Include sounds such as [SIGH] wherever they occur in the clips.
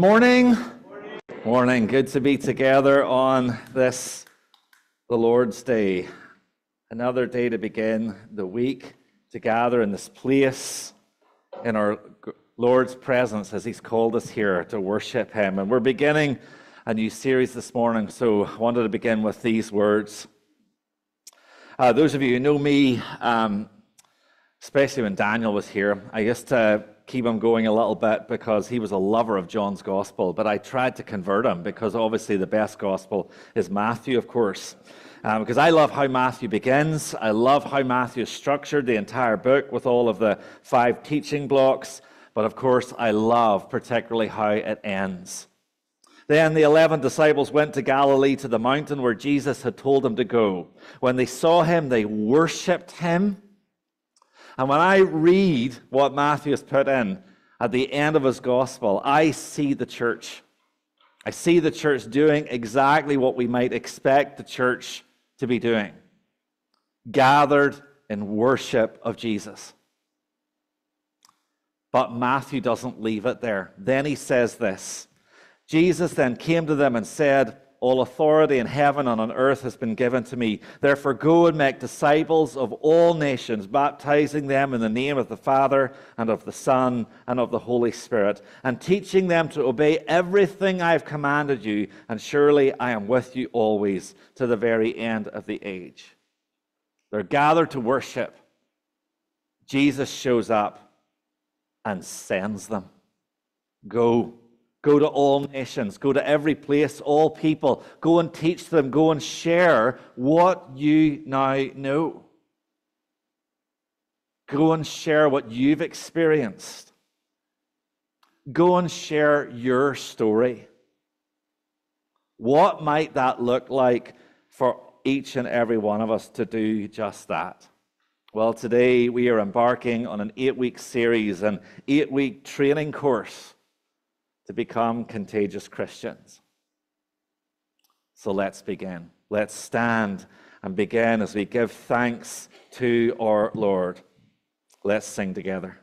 Morning. Morning. Good to be together on this, the Lord's Day. Another day to begin the week, to gather in this place, in our Lord's presence as He's called us here to worship Him. And we're beginning a new series this morning, so I wanted to begin with these words. Uh, those of you who know me, um, especially when Daniel was here, I used to keep him going a little bit because he was a lover of John's gospel. But I tried to convert him because obviously the best gospel is Matthew, of course. Um, because I love how Matthew begins. I love how Matthew structured the entire book with all of the five teaching blocks. But of course, I love particularly how it ends. Then the eleven disciples went to Galilee to the mountain where Jesus had told them to go. When they saw him, they worshipped him and when I read what Matthew has put in at the end of his gospel, I see the church. I see the church doing exactly what we might expect the church to be doing gathered in worship of Jesus. But Matthew doesn't leave it there. Then he says this Jesus then came to them and said, all authority in heaven and on earth has been given to me. Therefore, go and make disciples of all nations, baptizing them in the name of the Father and of the Son and of the Holy Spirit, and teaching them to obey everything I have commanded you. And surely I am with you always to the very end of the age. They're gathered to worship. Jesus shows up and sends them. Go Go to all nations, go to every place, all people. Go and teach them, go and share what you now know. Go and share what you've experienced. Go and share your story. What might that look like for each and every one of us to do just that? Well, today we are embarking on an eight week series, an eight week training course to become contagious Christians. So let's begin. Let's stand and begin as we give thanks to our Lord. Let's sing together.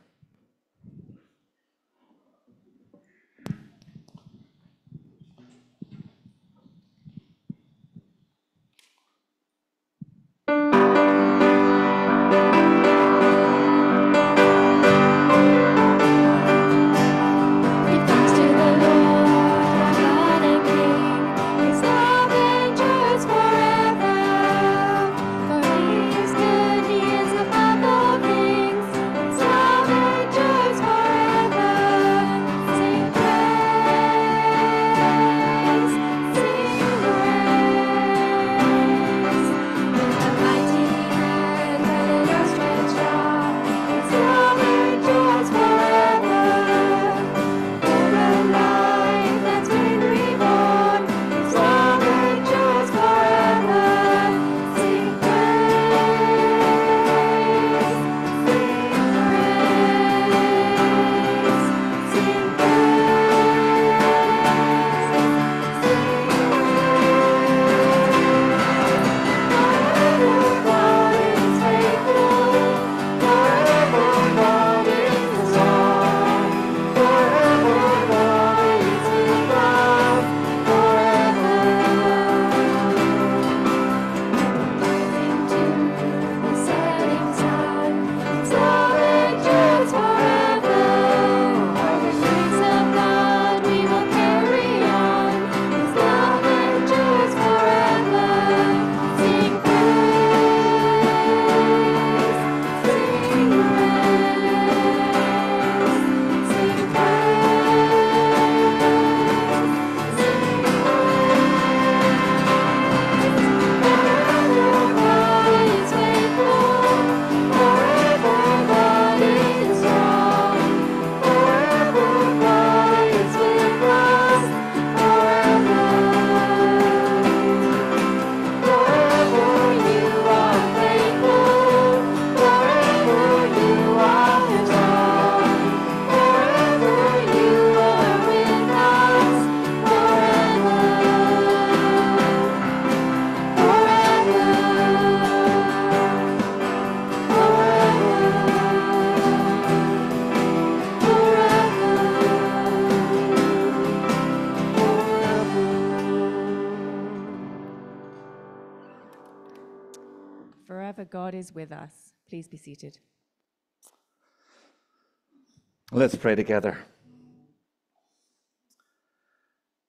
Let's pray together.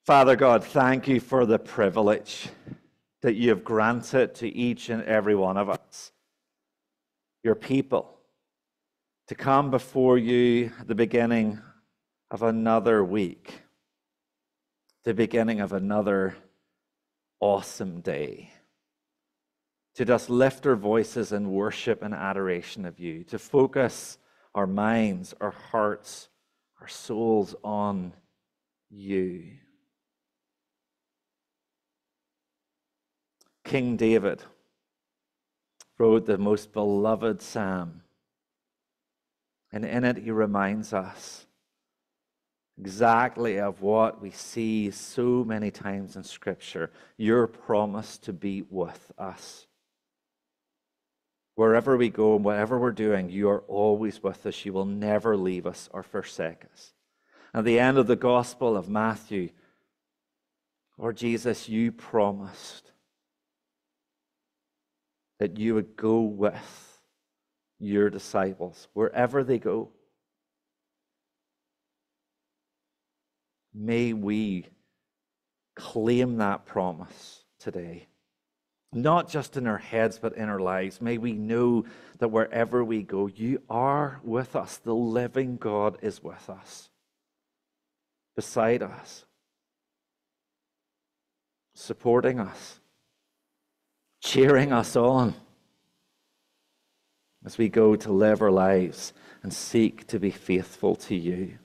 Father God, thank you for the privilege that you have granted to each and every one of us, your people, to come before you at the beginning of another week, the beginning of another awesome day. To just lift our voices in worship and adoration of you, to focus our minds, our hearts, our souls on you. King David wrote the most beloved psalm. And in it, he reminds us exactly of what we see so many times in Scripture your promise to be with us. Wherever we go and whatever we're doing, you are always with us. You will never leave us or forsake us. At the end of the Gospel of Matthew, Lord Jesus, you promised that you would go with your disciples wherever they go. May we claim that promise today. Not just in our heads, but in our lives. May we know that wherever we go, you are with us. The living God is with us, beside us, supporting us, cheering us on as we go to live our lives and seek to be faithful to you.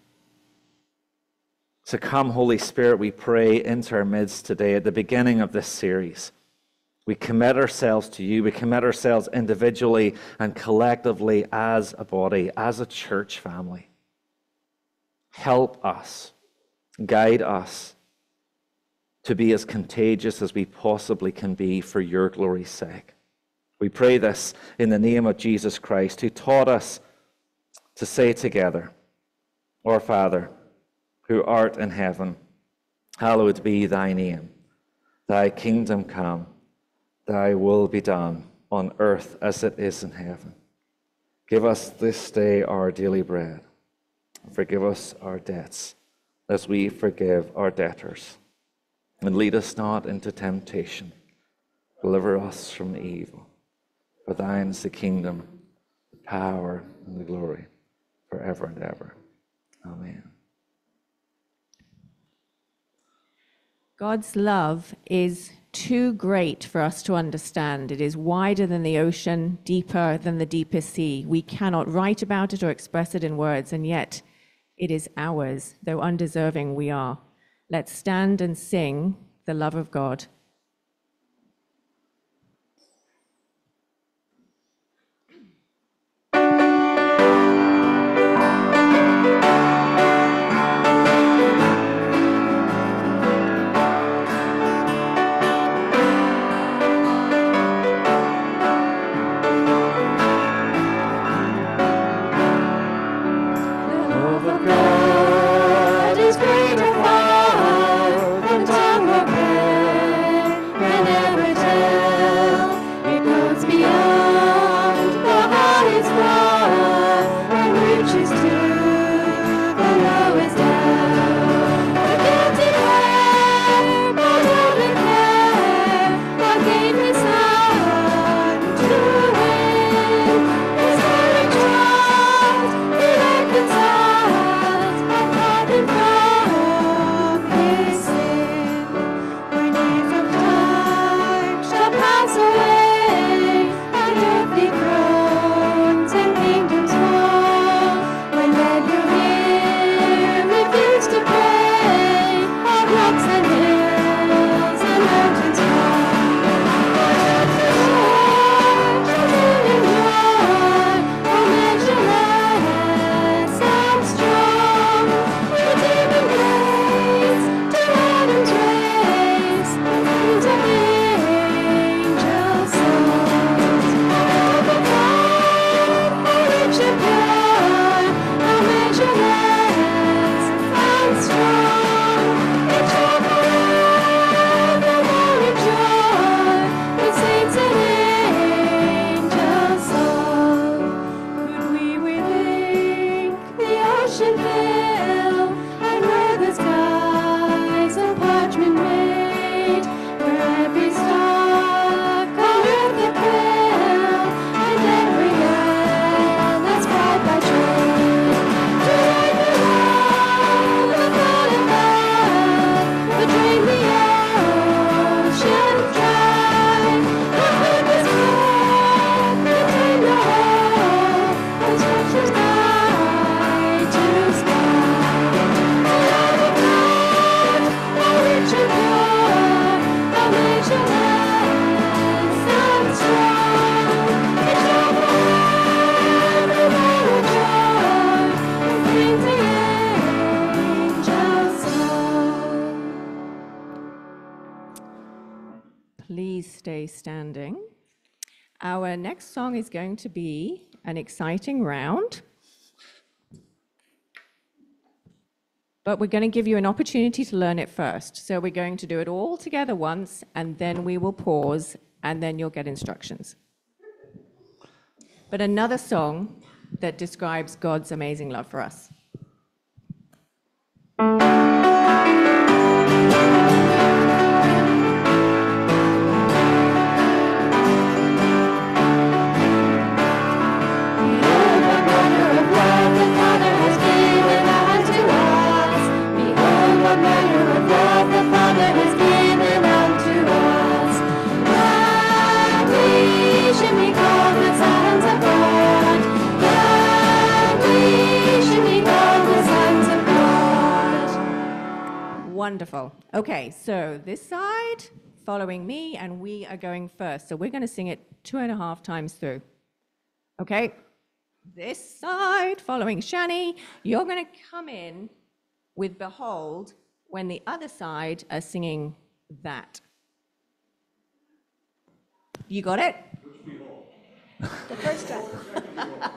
So come, Holy Spirit, we pray into our midst today at the beginning of this series. We commit ourselves to you. We commit ourselves individually and collectively as a body, as a church family. Help us, guide us to be as contagious as we possibly can be for your glory's sake. We pray this in the name of Jesus Christ, who taught us to say together, Our Father, who art in heaven, hallowed be thy name. Thy kingdom come, thy will be done on earth as it is in heaven. Give us this day our daily bread. Forgive us our debts as we forgive our debtors. And lead us not into temptation. Deliver us from evil. For thine is the kingdom, the power, and the glory forever and ever. Amen. God's love is too great for us to understand. It is wider than the ocean, deeper than the deepest sea. We cannot write about it or express it in words, and yet it is ours, though undeserving we are. Let's stand and sing the love of God. Going to be an exciting round. But we're going to give you an opportunity to learn it first. So we're going to do it all together once, and then we will pause, and then you'll get instructions. But another song that describes God's amazing love for us. Okay, so this side following me, and we are going first. So we're going to sing it two and a half times through. Okay? This side following Shani, you're going to come in with Behold when the other side are singing that. You got it? The first time.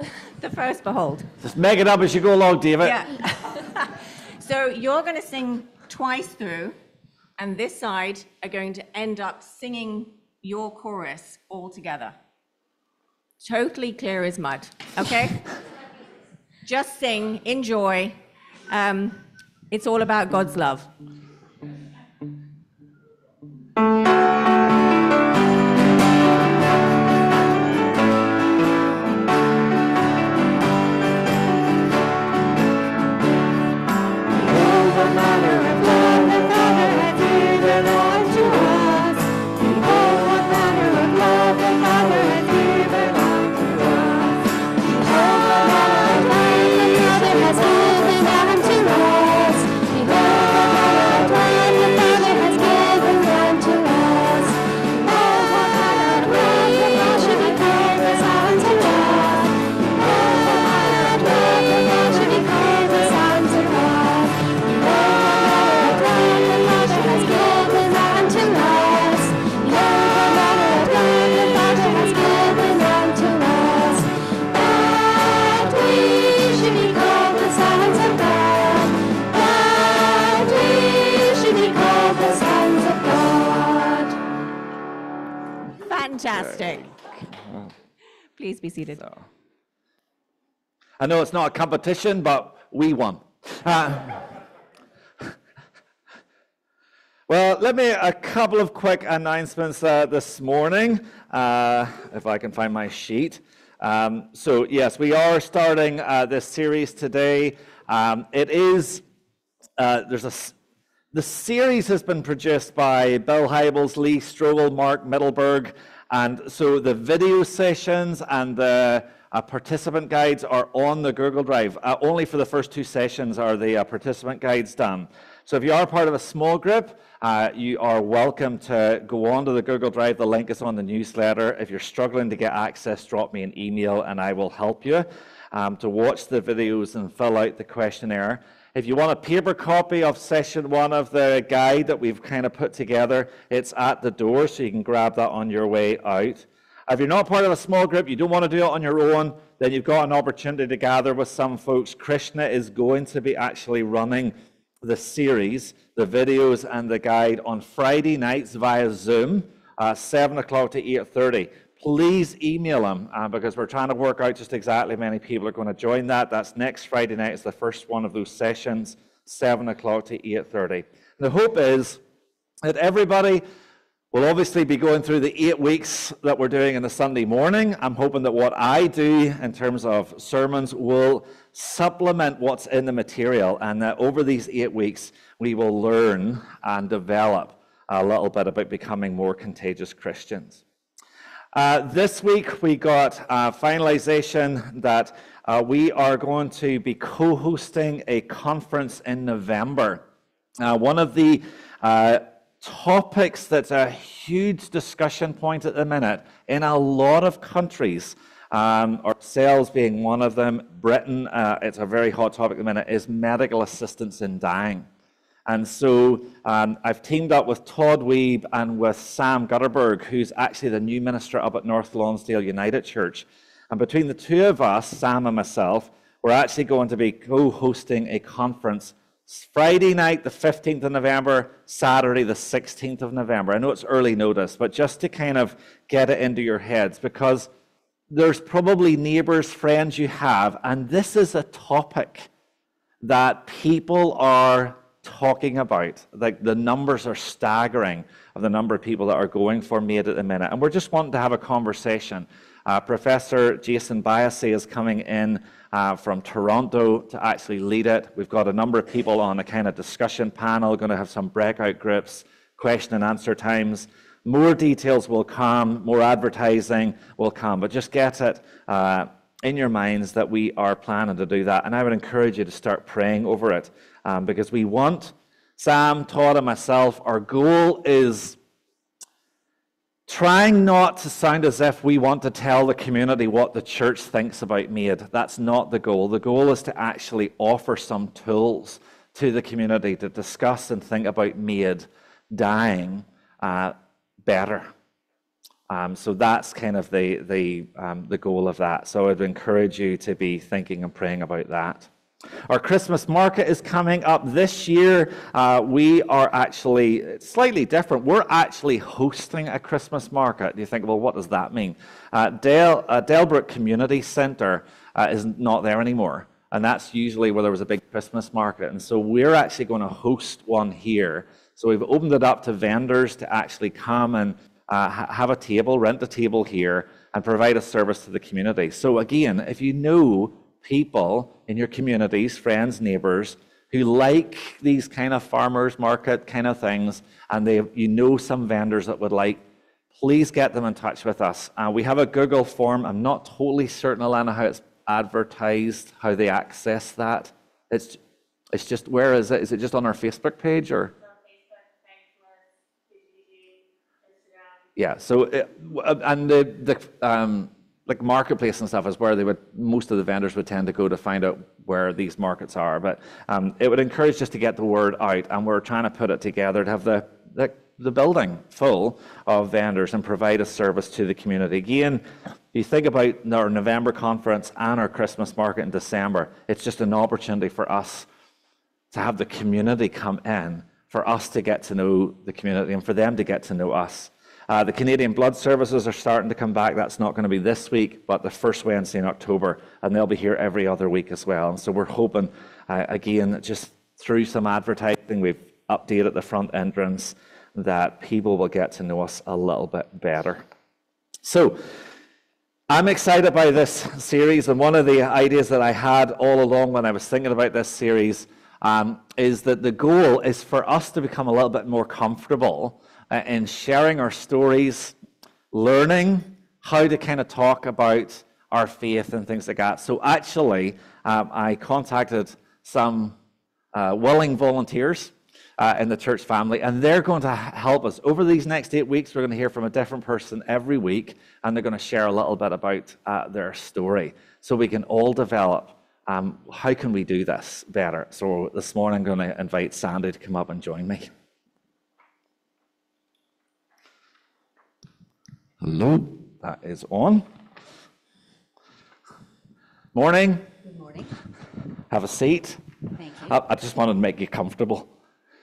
[LAUGHS] The first Behold. Just make it up as you go along, David. Yeah. [LAUGHS] so you're going to sing twice through, and this side are going to end up singing your chorus all together. Totally clear as mud, okay? [LAUGHS] Just sing, enjoy. Um, it's all about God's love. Please be seated. I know it's not a competition, but we won. Uh, [LAUGHS] well, let me a couple of quick announcements uh, this morning, uh, if I can find my sheet. Um, so yes, we are starting uh, this series today. Um, it is uh, there's a the series has been produced by Bill Hybels, Lee Strobel, Mark Mittelberg, and so the video sessions and the uh, participant guides are on the Google Drive. Uh, only for the first two sessions are the uh, participant guides done. So if you are part of a small group, uh, you are welcome to go onto the Google Drive. The link is on the newsletter. If you're struggling to get access, drop me an email and I will help you um, to watch the videos and fill out the questionnaire. If you want a paper copy of session one of the guide that we've kind of put together, it's at the door, so you can grab that on your way out. If you're not part of a small group, you don't want to do it on your own, then you've got an opportunity to gather with some folks. Krishna is going to be actually running the series, the videos and the guide on Friday nights via Zoom, uh, 7 o'clock to 8.30. Please email them uh, because we're trying to work out just exactly how many people are going to join that. That's next Friday night. It's the first one of those sessions, 7 o'clock to 8.30. The hope is that everybody will obviously be going through the eight weeks that we're doing in the Sunday morning. I'm hoping that what I do in terms of sermons will supplement what's in the material, and that over these eight weeks, we will learn and develop a little bit about becoming more contagious Christians. Uh, this week, we got uh, finalization that uh, we are going to be co hosting a conference in November. One of the uh, topics that's a huge discussion point at the minute in a lot of countries, um, ourselves being one of them, Britain, uh, it's a very hot topic at the minute, is medical assistance in dying. And so um, I've teamed up with Todd Weeb and with Sam Gutterberg, who's actually the new minister up at North Lonsdale United Church. And between the two of us, Sam and myself, we're actually going to be co hosting a conference Friday night, the 15th of November, Saturday, the 16th of November. I know it's early notice, but just to kind of get it into your heads, because there's probably neighbors, friends you have, and this is a topic that people are talking about. Like the numbers are staggering of the number of people that are going for MAID at the minute. And we're just wanting to have a conversation. Uh, Professor Jason Byassee is coming in uh, from Toronto to actually lead it. We've got a number of people on a kind of discussion panel, going to have some breakout groups, question and answer times. More details will come, more advertising will come, but just get it uh, in your minds that we are planning to do that. And I would encourage you to start praying over it um, because we want, Sam, Todd, and myself, our goal is trying not to sound as if we want to tell the community what the church thinks about MAID. That's not the goal. The goal is to actually offer some tools to the community to discuss and think about MAID dying uh, better. Um, so that's kind of the, the, um, the goal of that. So I'd encourage you to be thinking and praying about that. Our Christmas market is coming up this year. Uh, we are actually slightly different. We're actually hosting a Christmas market. You think, well, what does that mean? Uh, Dale, uh, Delbrook Community Centre uh, is not there anymore. And that's usually where there was a big Christmas market. And so we're actually going to host one here. So we've opened it up to vendors to actually come and uh, have a table, rent a table here, and provide a service to the community. So again, if you know people in your communities, friends, neighbors, who like these kind of farmers market kind of things, and they, you know some vendors that would like, please get them in touch with us. Uh, we have a Google form. I'm not totally certain, Alana, how it's advertised, how they access that. It's, it's just, where is it? Is it just on our Facebook page or? Yeah, so, it, and the, the um, like marketplace and stuff is where they would most of the vendors would tend to go to find out where these markets are. But um, it would encourage just to get the word out, and we're trying to put it together to have the, the the building full of vendors and provide a service to the community. Again, you think about our November conference and our Christmas market in December, it's just an opportunity for us to have the community come in, for us to get to know the community and for them to get to know us. Uh, the Canadian Blood Services are starting to come back. That's not going to be this week, but the first Wednesday in October, and they'll be here every other week as well. And so we're hoping, uh, again, just through some advertising, we've updated the front entrance, that people will get to know us a little bit better. So, I'm excited by this series, and one of the ideas that I had all along when I was thinking about this series um, is that the goal is for us to become a little bit more comfortable in sharing our stories, learning how to kind of talk about our faith and things like that. So actually, um, I contacted some uh, willing volunteers uh, in the church family, and they're going to help us. Over these next eight weeks, we're going to hear from a different person every week, and they're going to share a little bit about uh, their story so we can all develop um, how can we do this better. So this morning, I'm going to invite Sandy to come up and join me. Hello, that is on. Morning. Good morning. Have a seat. Thank you. I, I just wanted to make you comfortable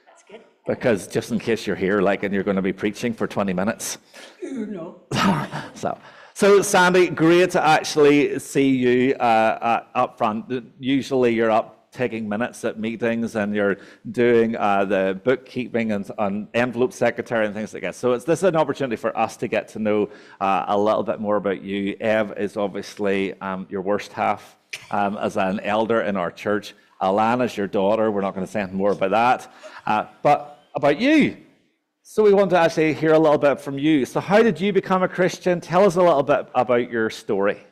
That's good. because just in case you're here, like, and you're going to be preaching for 20 minutes. No. [LAUGHS] So, so Sandy, great to actually see you uh, uh, up front. Usually you're up taking minutes at meetings and you're doing uh, the bookkeeping and, envelope secretary and things like that. So it's, this is an opportunity for us to get to know uh, a little bit more about you. Ev is obviously um, your worst half um, as an elder in our church. Alan is your daughter. We're not going to say anything more about that. Uh, but about you. So we want to actually hear a little bit from you. So how did you become a Christian? Tell us a little bit about your story.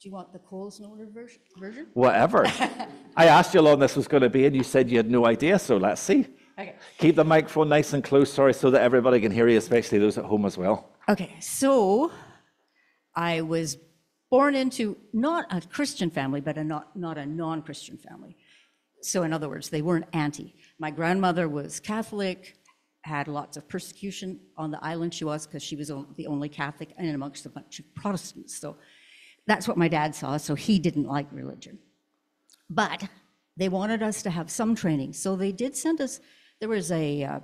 Do you want the Coles Notes version? version? Whatever. [LAUGHS] I asked you how long this was going to be, and you said you had no idea. So let's see. Okay. Keep the microphone nice and close, sorry, so that everybody can hear you, especially those at home as well. Okay, so I was born into not a Christian family, but a not, not a non-Christian family. So in other words, they weren't anti. My grandmother was Catholic, had lots of persecution on the island she was because she was the only Catholic and amongst a bunch of Protestants. So that's what my dad saw, so he didn't like religion. But they wanted us to have some training. So they did send us, there was a uh,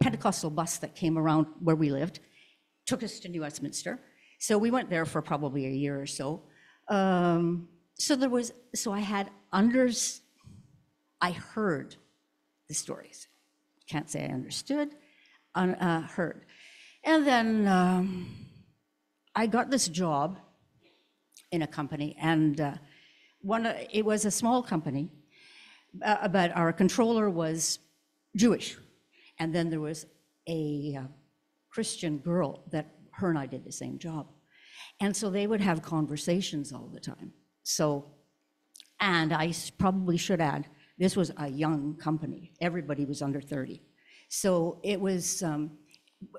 Pentecostal bus that came around where we lived, took us to New Westminster. So we went there for probably a year or so. Um, so there was, so I had unders, I heard the stories. Can't say I understood, un, uh, heard. And then um, I got this job in a company, and uh, one, it was a small company, uh, but our controller was Jewish. And then there was a uh, Christian girl that her and I did the same job. And so they would have conversations all the time. So, and I probably should add, this was a young company. Everybody was under 30. So it was, um,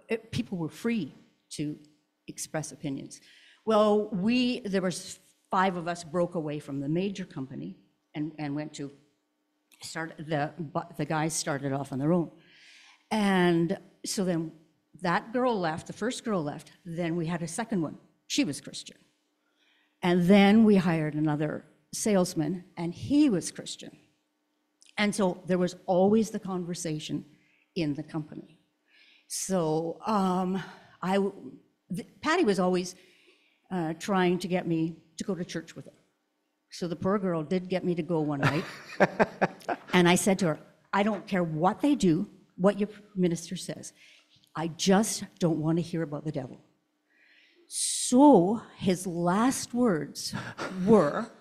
it- people were free to express opinions. Well, we, there was five of us broke away from the major company and, and went to start, the, the guys started off on their own. And so then that girl left, the first girl left, then we had a second one. She was Christian. And then we hired another salesman, and he was Christian. And so there was always the conversation in the company. So um, I, Patty was always uh, trying to get me to go to church with her. So the poor girl did get me to go one night. [LAUGHS] and I said to her, I don't care what they do, what your minister says. I just don't want to hear about the devil. So his last words were,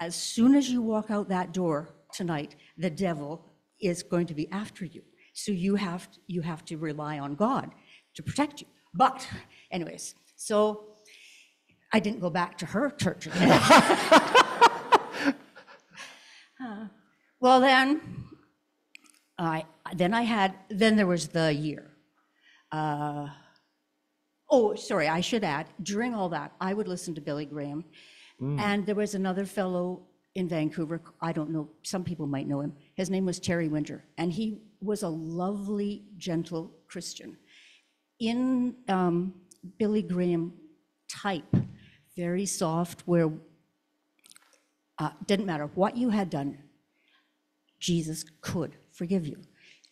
as soon as you walk out that door tonight, the devil is going to be after you. So you have, you have to rely on God to protect you. But anyways, so I didn't go back to her church again. [LAUGHS] Uh, Well, then, I, then I had, then there was the year. Uh, Oh, sorry, I should add, during all that, I would listen to Billy Graham. And there was another fellow in Vancouver, I don't know, some people might know him. His name was Terry Winter, and he was a lovely, gentle Christian. In um, Billy Graham type, very soft, where uh, didn't matter what you had done, Jesus could forgive you.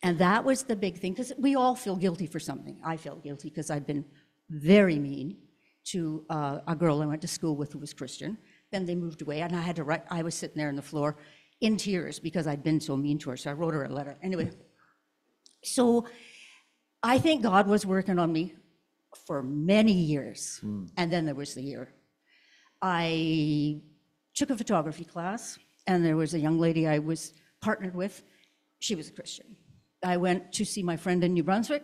And that was the big thing, because we all feel guilty for something. I felt guilty because I'd been very mean to uh, a girl I went to school with who was Christian. Then they moved away, and I had to write, I was sitting there on the floor in tears because I'd been so mean to her, so I wrote her a letter. Anyway, so I think God was working on me for many years. And then there was the year. I took a photography class, and there was a young lady I was partnered with. She was a Christian. I went to see my friend in New Brunswick,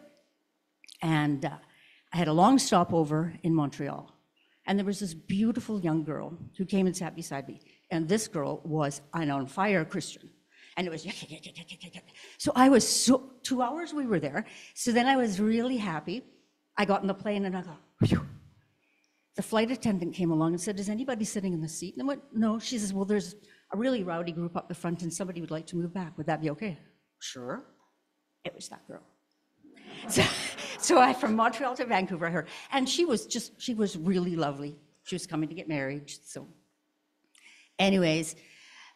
and uh, I had a long stopover in Montreal. And there was this beautiful young girl who came and sat beside me. And this girl was an on fire Christian. And it was, so I was so, two hours we were there. So then I was really happy. I got in the plane and I go. The flight attendant came along and said, Is anybody sitting in the seat? And I went, No. She says, Well, there's a really rowdy group up the front and somebody would like to move back. Would that be okay? Sure. It was that girl. So, [LAUGHS] so I, from Montreal to Vancouver, I heard, and she was just, she was really lovely. She was coming to get married. So, anyways,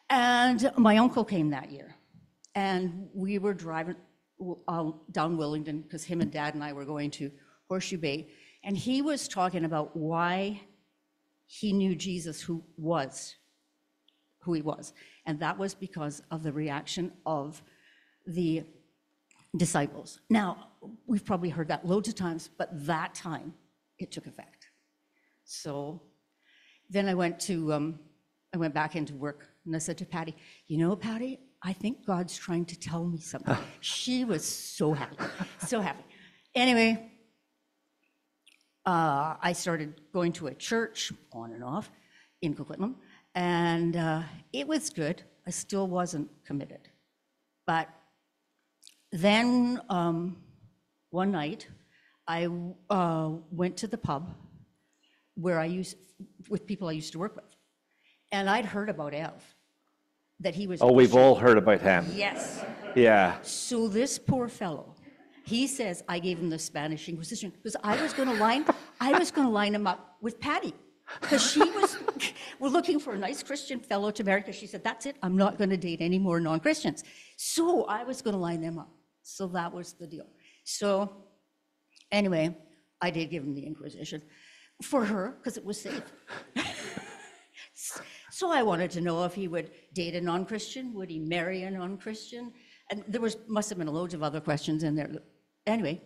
and my uncle came that year. And we were driving down Willingdon because him and dad and I were going to Horseshoe Bay. And he was talking about why he knew Jesus, who was who he was. And that was because of the reaction of the disciples. Now, we've probably heard that loads of times, but that time it took effect. So then I went to, um, I went back into work and I said to Patty, you know, Patty, I think God's trying to tell me something. [LAUGHS] she was so happy, so happy. Anyway, I started going to a church on and off in Coquitlam, and uh, it was good. I still wasn't committed. But then um, one night, I uh, went to the pub where I used, with people I used to work with. And I'd heard about Ev, that he was. Oh, we've all heard about him. Yes. Yeah. So this poor fellow, he says I gave him the Spanish Inquisition because I was going to line, I was going to line him up with Patty because she was, [LAUGHS] we're looking for a nice Christian fellow to marry because she said that's it, I'm not going to date any more non-Christians. So I was going to line them up. So that was the deal. So anyway, I did give him the Inquisition for her because it was safe. [LAUGHS] So I wanted to know if he would date a non-Christian, would he marry a non-Christian? And there was, must have been loads of other questions in there. Anyway,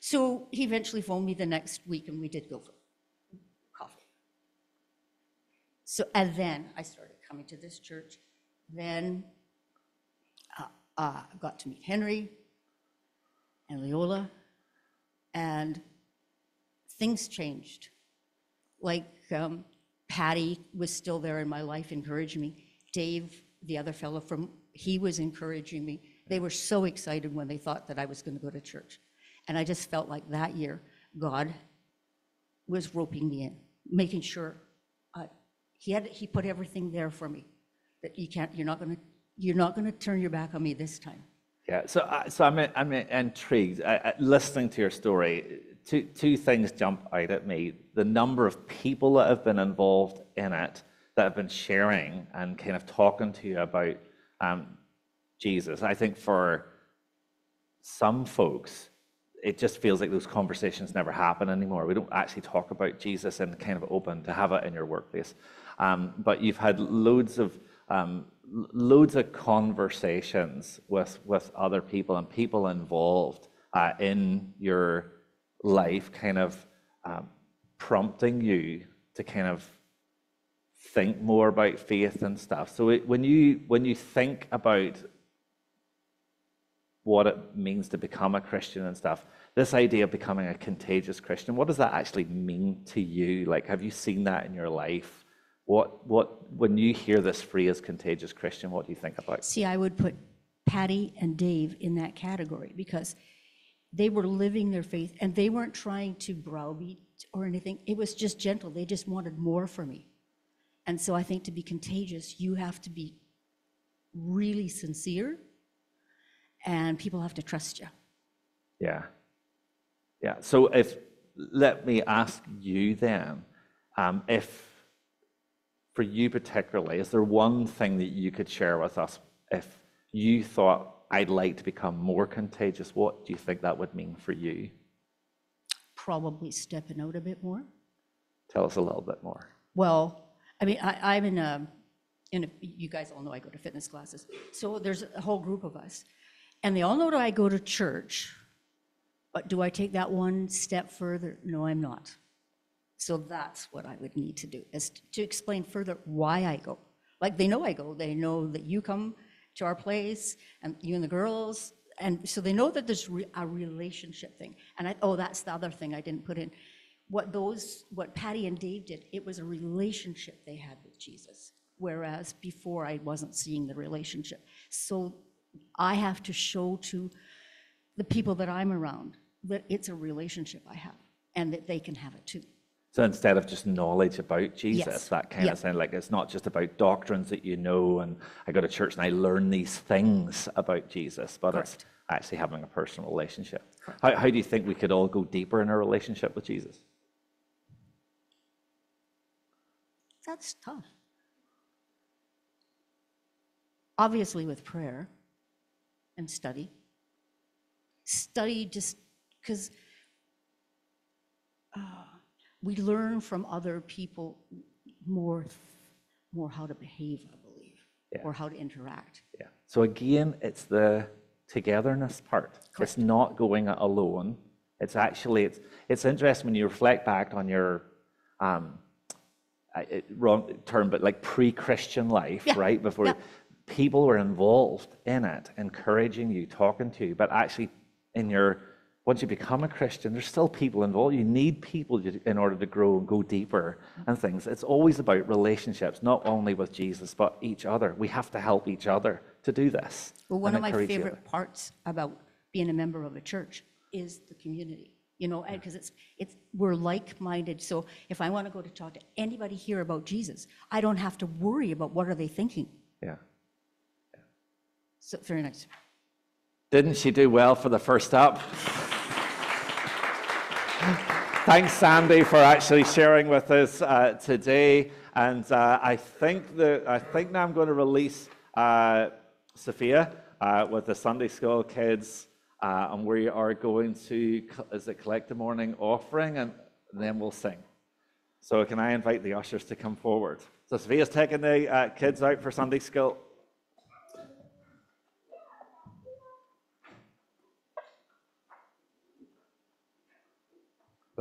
so he eventually phoned me the next week and we did go for coffee. So, and then I started coming to this church. Then uh, uh, got to meet Henry and Leola, and things changed. Like um, Patty was still there in my life, encouraging me. Dave, the other fellow from, he was encouraging me. They were so excited when they thought that I was going to go to church. And I just felt like that year, God was roping me in, making sure he had, he put everything there for me. That you can't, you're not going to, you're not going to turn your back on me this time. Yeah, so I- so I'm I'm intrigued. I, I, listening to your story, two two things jump out at me: the number of people that have been involved in it, that have been sharing and kind of talking to you about um, Jesus. I think for some folks, it just feels like those conversations never happen anymore. We don't actually talk about Jesus and kind of open to have it in your workplace. Um, but you've had loads of um, loads of conversations with with other people and people involved uh, in your life, kind of um, prompting you to kind of think more about faith and stuff. So it, when you when you think about what it means to become a Christian and stuff. This idea of becoming a contagious Christian, what does that actually mean to you? Like, have you seen that in your life? What, what, when you hear this phrase, contagious Christian, what do you think about? See, I would put Patty and Dave in that category because they were living their faith and they weren't trying to browbeat or anything. It was just gentle. They just wanted more for me. And so I think to be contagious, you have to be really sincere and people have to trust you. Yeah. Yeah. So if, let me ask you then, um, if for you particularly, is there one thing that you could share with us if you thought, I'd like to become more contagious? What do you think that would mean for you? Probably stepping out a bit more. Tell us a little bit more. Well, I mean, I, I'm in a, in a, you guys all know I go to fitness classes. So there's a whole group of us. And they all know that I go to church, but do I take that one step further? No, I'm not. So that's what I would need to do, is to explain further why I go. Like, they know I go, they know that you come to our place, and you and the girls, and so they know that there's a relationship thing. And I, oh, that's the other thing I didn't put in. What those, what Patty and Dave did, it was a relationship they had with Jesus, whereas before I wasn't seeing the relationship. So I have to show to the people that I'm around that it's a relationship I have, and that they can have it too. So instead of just knowledge about Jesus, Yes. that kind Yeah. of sound like it's not just about doctrines that you know, and I go to church and I learn these things about Jesus, but it's actually having a personal relationship. How, how do you think we could all go deeper in our relationship with Jesus? That's tough. Obviously, with prayer and study. Study just because we learn from other people more, more how to behave, I believe. yeah. or how to interact. Yeah. So again, it's the togetherness part. It's not going it alone. It's actually it's it's interesting when you reflect back on your um, I- it- wrong term, but like pre-Christian life, Yeah, right? Before yeah. People were involved in it, encouraging you, talking to you, but actually in your once you become a Christian, there's still people involved. You need people in order to grow and go deeper and things. It's always about relationships, not only with Jesus, but each other. We have to help each other to do this. Well, one of my favorite parts about being a member of a church is the community. You know, because it's it's we're like-minded. So if I want to go to talk to anybody here about Jesus, I don't have to worry about what are they thinking. Yeah. So very nice. Didn't she do well for the first up? Thanks, Sandy, for actually sharing with us uh, today. And uh, I think that I think now I'm going to release uh, Sophia uh, with the Sunday school kids, uh, and we are going to is it collect the morning offering, and then we'll sing. So can I invite the ushers to come forward? So Sophia's taking the uh, kids out for Sunday school.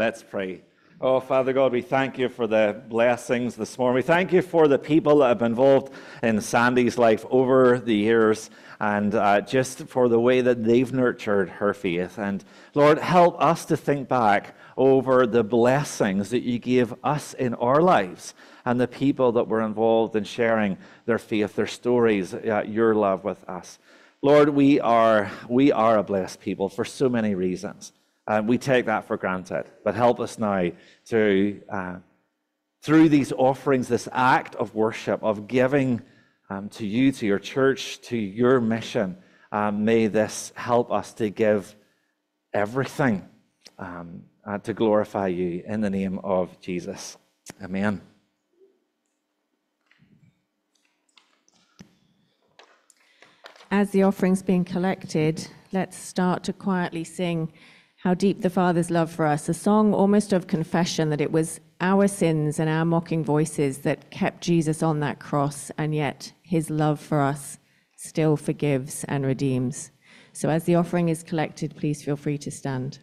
Let's pray. Oh, Father God, we thank you for the blessings this morning. We thank you for the people that have been involved in Sandy's life over the years and uh, just for the way that they've nurtured her faith. And Lord, help us to think back over the blessings that you gave us in our lives and the people that were involved in sharing their faith, their stories, uh, your love with us. Lord, we are, we are a blessed people for so many reasons. And we take that for granted. But help us now to, uh, through these offerings, this act of worship, of giving um, to you, to your church, to your mission, um, may this help us to give everything um, uh, to glorify you in the name of Jesus. Amen. As the offering's being collected, let's start to quietly sing How Deep the Father's Love for Us, a song almost of confession that it was our sins and our mocking voices that kept Jesus on that cross, and yet his love for us still forgives and redeems. So as the offering is collected, please feel free to stand.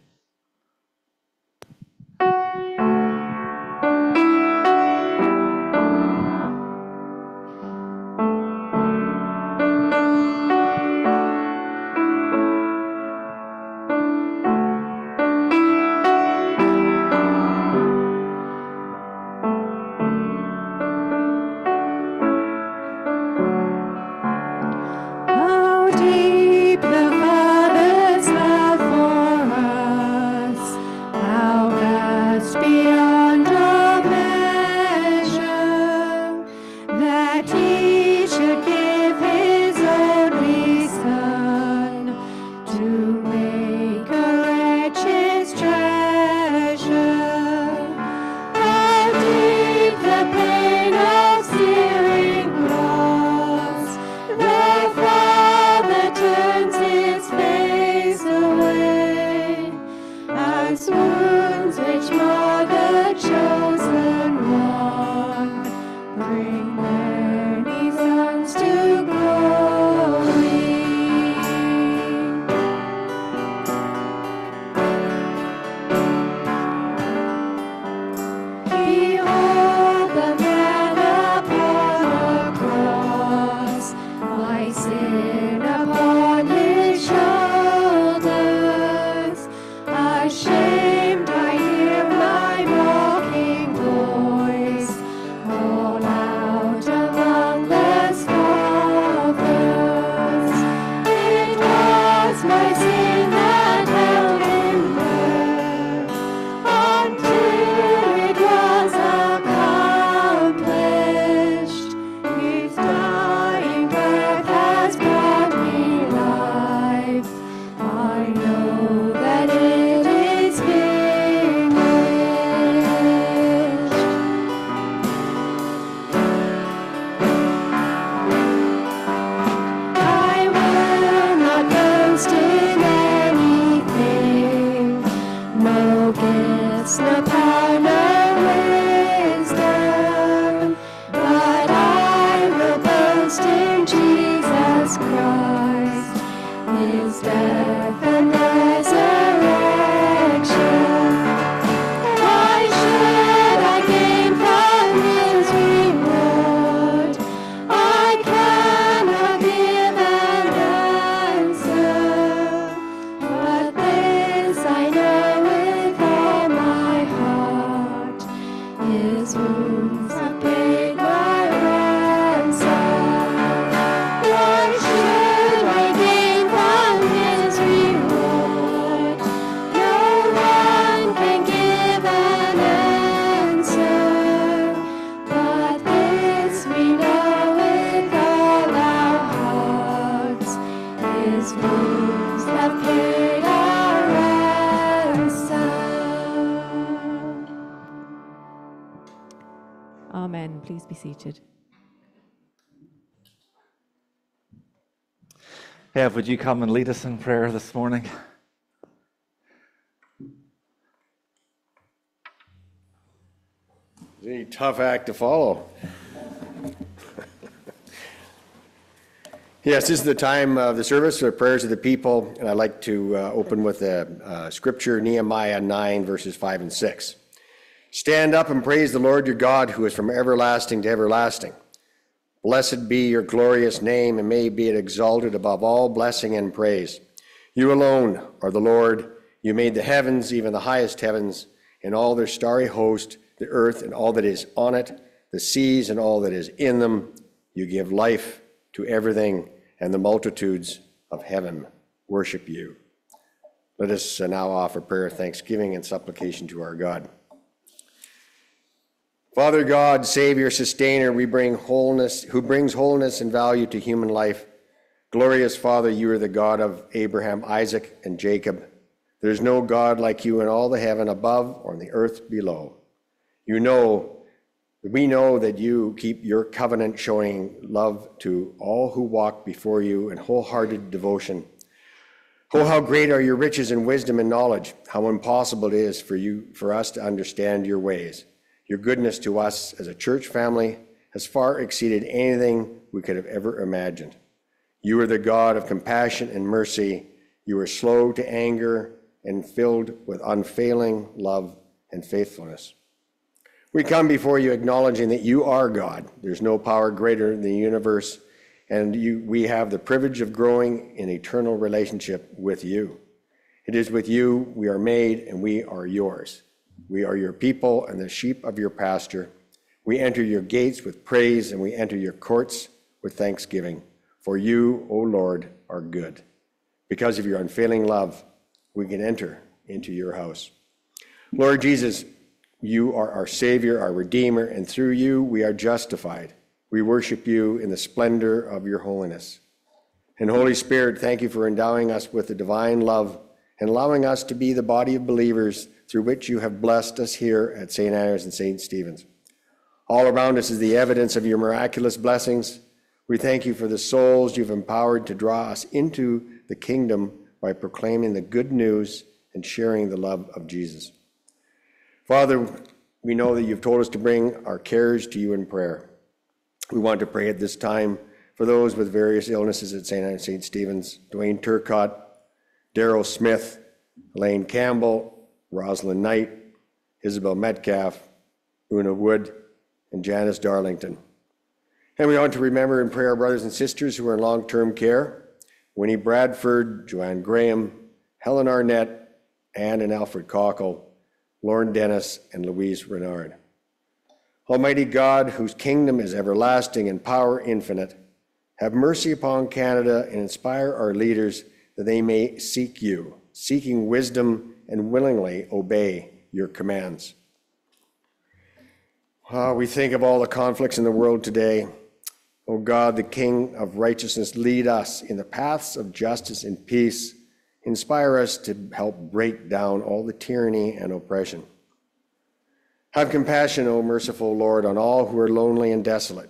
is dead. Would you come and lead us in prayer this morning? It's a tough act to follow. Yes, this is the time of the service for prayers of the people, and I'd like to uh, open with a uh, scripture, Nehemiah 9, verses 5 and 6. Stand up and praise the Lord your God, who is from everlasting to everlasting. Blessed be your glorious name, and may be it exalted above all blessing and praise. You alone are the Lord. You made the heavens, even the highest heavens, and all their starry host, the earth and all that is on it, the seas and all that is in them. You give life to everything, and the multitudes of heaven worship you. Let us now offer prayer, thanksgiving, and supplication to our God. Father God, Savior, Sustainer, we bring wholeness, who brings wholeness and value to human life. Glorious Father, you are the God of Abraham, Isaac, and Jacob. There is no God like you in all the heaven above or in the earth below. You know we know that you keep your covenant showing love to all who walk before you in wholehearted devotion. Oh, how great are your riches in wisdom and knowledge, how impossible it is for you for us to understand your ways. Your goodness to us as a church family has far exceeded anything we could have ever imagined. You are the God of compassion and mercy. You are slow to anger and filled with unfailing love and faithfulness. We come before you acknowledging that you are God. There's no power greater than the universe, and you, we have the privilege of growing in eternal relationship with you. It is with you we are made, and we are yours. We are your people and the sheep of your pasture. We enter your gates with praise, and we enter your courts with thanksgiving. For you, O Lord, are good. Because of your unfailing love, we can enter into your house. Lord Jesus, you are our Savior, our Redeemer, and through you we are justified. We worship you in the splendor of your holiness. And Holy Spirit, thank you for endowing us with the divine love and allowing us to be the body of believers through which you have blessed us here at St. Andrews and St. Stephen's. All around us is the evidence of your miraculous blessings. We thank you for the souls you've empowered to draw us into the kingdom by proclaiming the good news and sharing the love of Jesus. Father, we know that you've told us to bring our cares to you in prayer. We want to pray at this time for those with various illnesses at St. Anne and St. Stephen's, Dwayne Turcott, Daryl Smith, Elaine Campbell, Rosalind Knight, Isabel Metcalf, Una Wood, and Janice Darlington. And we want to remember and pray our brothers and sisters who are in long-term care, Winnie Bradford, Joanne Graham, Helen Arnett, Anne and Alfred Cockle, Lauren Dennis, and Louise Renard. Almighty God, whose kingdom is everlasting and power infinite, have mercy upon Canada and inspire our leaders that they may seek you, seeking wisdom and willingly obey your commands. Ah, we think of all the conflicts in the world today. O God, the King of righteousness, lead us in the paths of justice and peace Inspire us to help break down all the tyranny and oppression. Have compassion, O merciful Lord, on all who are lonely and desolate.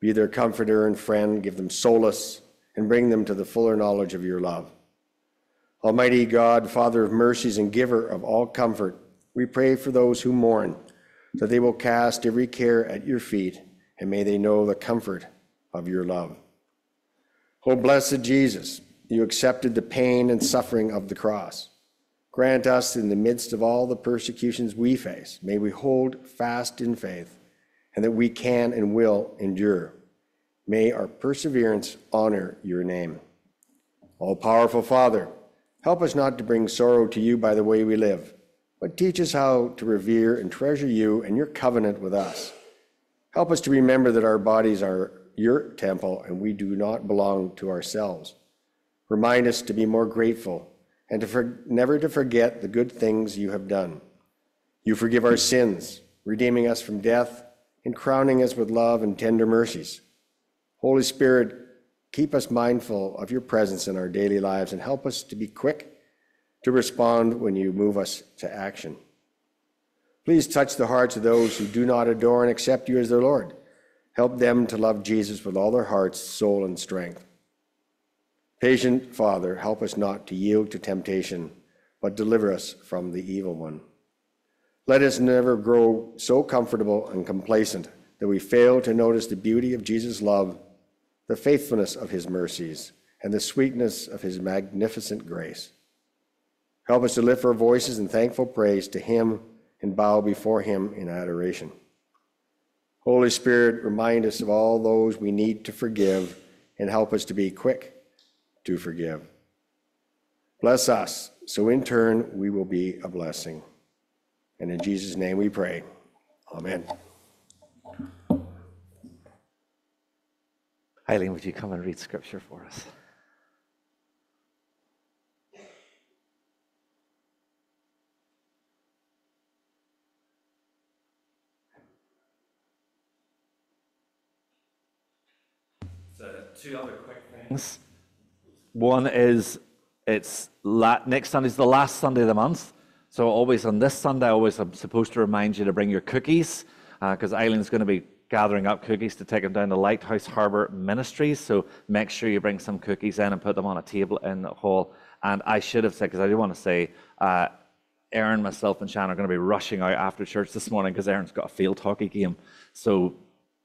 Be their comforter and friend, give them solace, and bring them to the fuller knowledge of your love. Almighty God, Father of mercies and giver of all comfort, we pray for those who mourn, that they will cast every care at your feet, and may they know the comfort of your love. O blessed Jesus, you accepted the pain and suffering of the cross. Grant us in the midst of all the persecutions we face, may we hold fast in faith, and that we can and will endure. May our perseverance honor your name. All powerful Father, help us not to bring sorrow to you by the way we live, but teach us how to revere and treasure you and your covenant with us. Help us to remember that our bodies are your temple and we do not belong to ourselves. Remind us to be more grateful and to for, never to forget the good things you have done. You forgive our sins, redeeming us from death and crowning us with love and tender mercies. Holy Spirit, keep us mindful of your presence in our daily lives and help us to be quick to respond when you move us to action. Please touch the hearts of those who do not adore and accept you as their Lord. Help them to love Jesus with all their hearts, soul, and strength. Patient Father, help us not to yield to temptation, but deliver us from the evil one. Let us never grow so comfortable and complacent that we fail to notice the beauty of Jesus' love, the faithfulness of his mercies, and the sweetness of his magnificent grace. Help us to lift our voices in thankful praise to him and bow before him in adoration. Holy Spirit, remind us of all those we need to forgive and help us to be quick to forgive. Bless us, so in turn we will be a blessing. And in Jesus' name we pray. Amen. Eileen, would you come and read scripture for us? So, two other quick things. One is it's la- next Sunday is the last Sunday of the month. So always on this Sunday, I always am supposed to remind you to bring your cookies because uh, Eileen's going to be gathering up cookies to take them down to Lighthouse Harbour Ministries. So make sure you bring some cookies in and put them on a table in the hall. And I should have said, because I do want to say, uh, Aaron, myself, and Shannon are going to be rushing out after church this morning because Aaron's got a field hockey game. So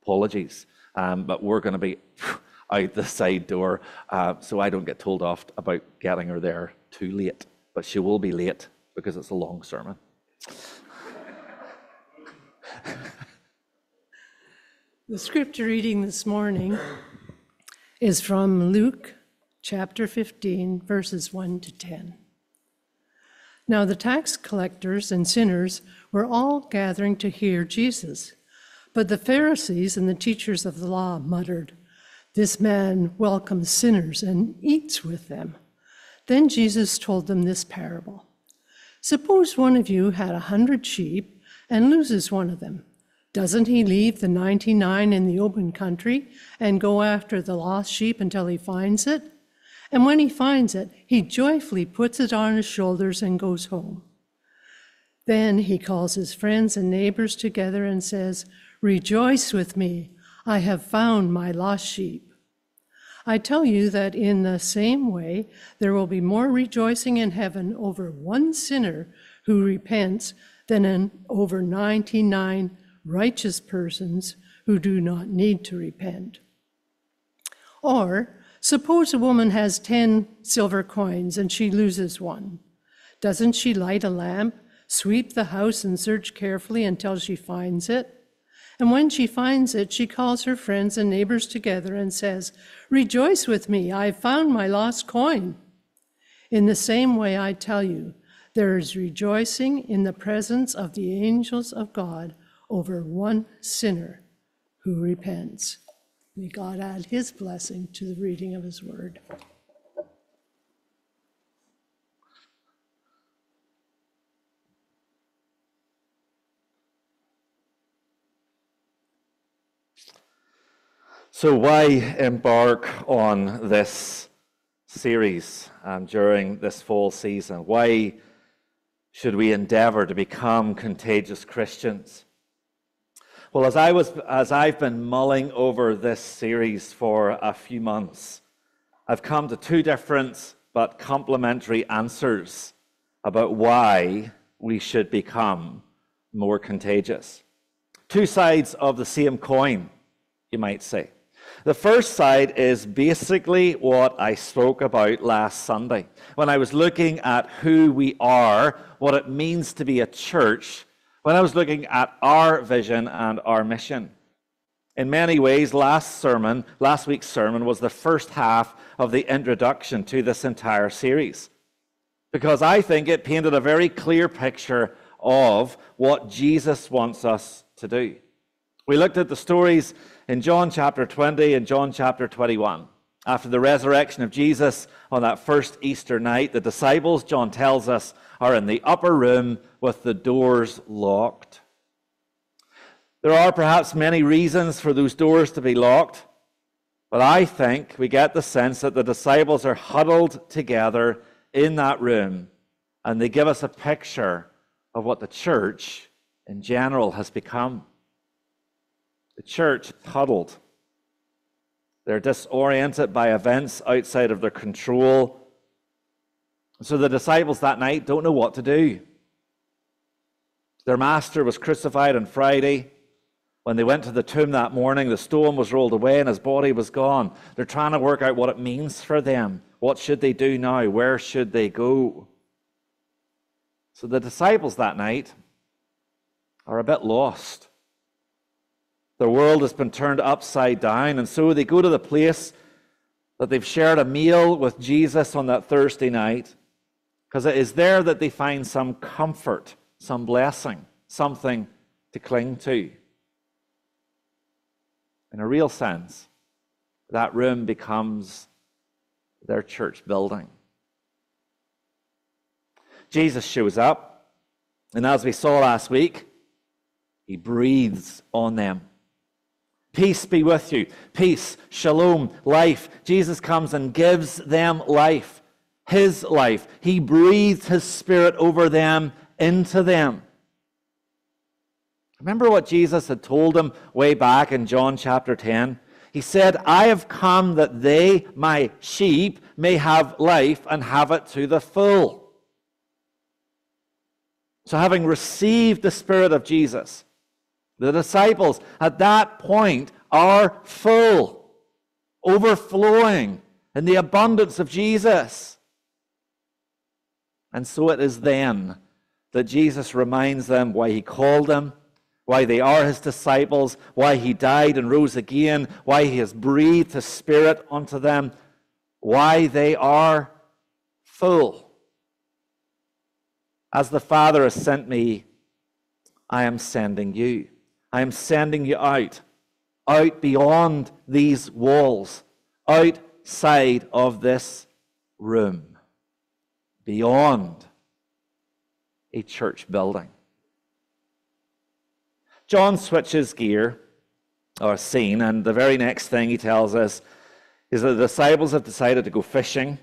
apologies. Um, but we're going to be [LAUGHS] out the side door uh, so I don't get told off about getting her there too late. But she will be late because it's a long sermon. [LAUGHS] The scripture reading this morning is from Luke chapter 15, verses 1 to 10. Now the tax collectors and sinners were all gathering to hear Jesus. But the Pharisees and the teachers of the law muttered, This man welcomes sinners and eats with them. Then Jesus told them this parable Suppose one of you had a hundred sheep and loses one of them. Doesn't he leave the 99 in the open country and go after the lost sheep until he finds it? And when he finds it, he joyfully puts it on his shoulders and goes home. Then he calls his friends and neighbors together and says, Rejoice with me, I have found my lost sheep. I tell you that in the same way, there will be more rejoicing in heaven over one sinner who repents than over 99 righteous persons who do not need to repent. Or suppose a woman has 10 silver coins and she loses one. Doesn't she light a lamp, sweep the house, and search carefully until she finds it? And when she finds it, she calls her friends and neighbors together and says, Rejoice with me, I have found my lost coin. In the same way, I tell you, there is rejoicing in the presence of the angels of God over one sinner who repents. May God add his blessing to the reading of his word. So, why embark on this series um, during this fall season? Why should we endeavor to become contagious Christians? Well, as, I was, as I've been mulling over this series for a few months, I've come to two different but complementary answers about why we should become more contagious. Two sides of the same coin, you might say. The first side is basically what I spoke about last Sunday when I was looking at who we are, what it means to be a church, when I was looking at our vision and our mission. In many ways, last sermon, last week's sermon was the first half of the introduction to this entire series. Because I think it painted a very clear picture of what Jesus wants us to do. We looked at the stories in John chapter 20 and John chapter 21. After the resurrection of Jesus on that first Easter night, the disciples, John tells us, are in the upper room with the doors locked. There are perhaps many reasons for those doors to be locked, but I think we get the sense that the disciples are huddled together in that room and they give us a picture of what the church in general has become. The church huddled. They're disoriented by events outside of their control. So the disciples that night don't know what to do. Their master was crucified on Friday. When they went to the tomb that morning, the stone was rolled away and his body was gone. They're trying to work out what it means for them. What should they do now? Where should they go? So the disciples that night are a bit lost. The world has been turned upside down, and so they go to the place that they've shared a meal with Jesus on that Thursday night, because it is there that they find some comfort, some blessing, something to cling to. In a real sense, that room becomes their church building. Jesus shows up, and as we saw last week, he breathes on them. Peace be with you. Peace, shalom, life. Jesus comes and gives them life, his life. He breathes his spirit over them, into them. Remember what Jesus had told them way back in John chapter 10? He said, I have come that they, my sheep, may have life and have it to the full. So, having received the Spirit of Jesus, the disciples at that point are full, overflowing in the abundance of Jesus. And so it is then that Jesus reminds them why he called them, why they are his disciples, why he died and rose again, why he has breathed his spirit unto them, why they are full. As the Father has sent me, I am sending you. I am sending you out, out beyond these walls, outside of this room, beyond a church building. John switches gear or scene, and the very next thing he tells us is that the disciples have decided to go fishing,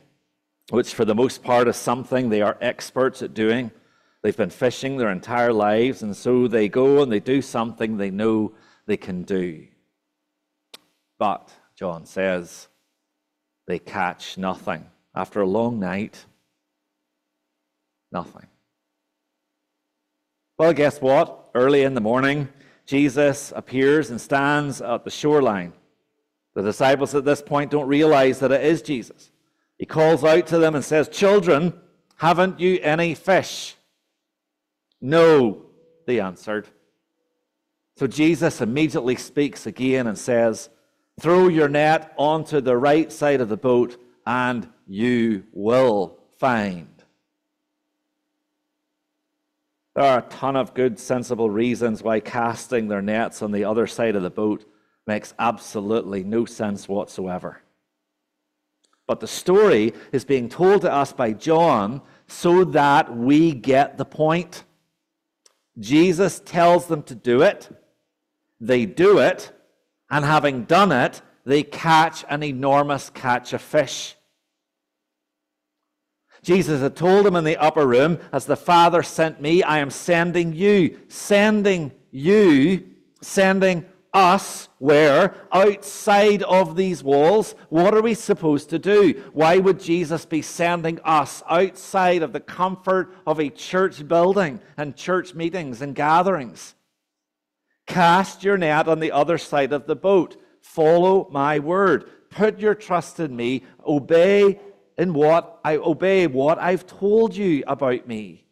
which for the most part is something they are experts at doing. They've been fishing their entire lives, and so they go and they do something they know they can do. But, John says, they catch nothing. After a long night, nothing. Well, guess what? Early in the morning, Jesus appears and stands at the shoreline. The disciples at this point don't realize that it is Jesus. He calls out to them and says, Children, haven't you any fish? No, they answered. So Jesus immediately speaks again and says, Throw your net onto the right side of the boat, and you will find. There are a ton of good, sensible reasons why casting their nets on the other side of the boat makes absolutely no sense whatsoever. But the story is being told to us by John so that we get the point. Jesus tells them to do it. They do it. And having done it, they catch an enormous catch of fish. Jesus had told them in the upper room, As the Father sent me, I am sending you. Sending you, sending us where? Outside of these walls. What are we supposed to do? Why would Jesus be sending us outside of the comfort of a church building and church meetings and gatherings? Cast your net on the other side of the boat. Follow my word. Put your trust in me. Obey in what I obey what I've told you about me.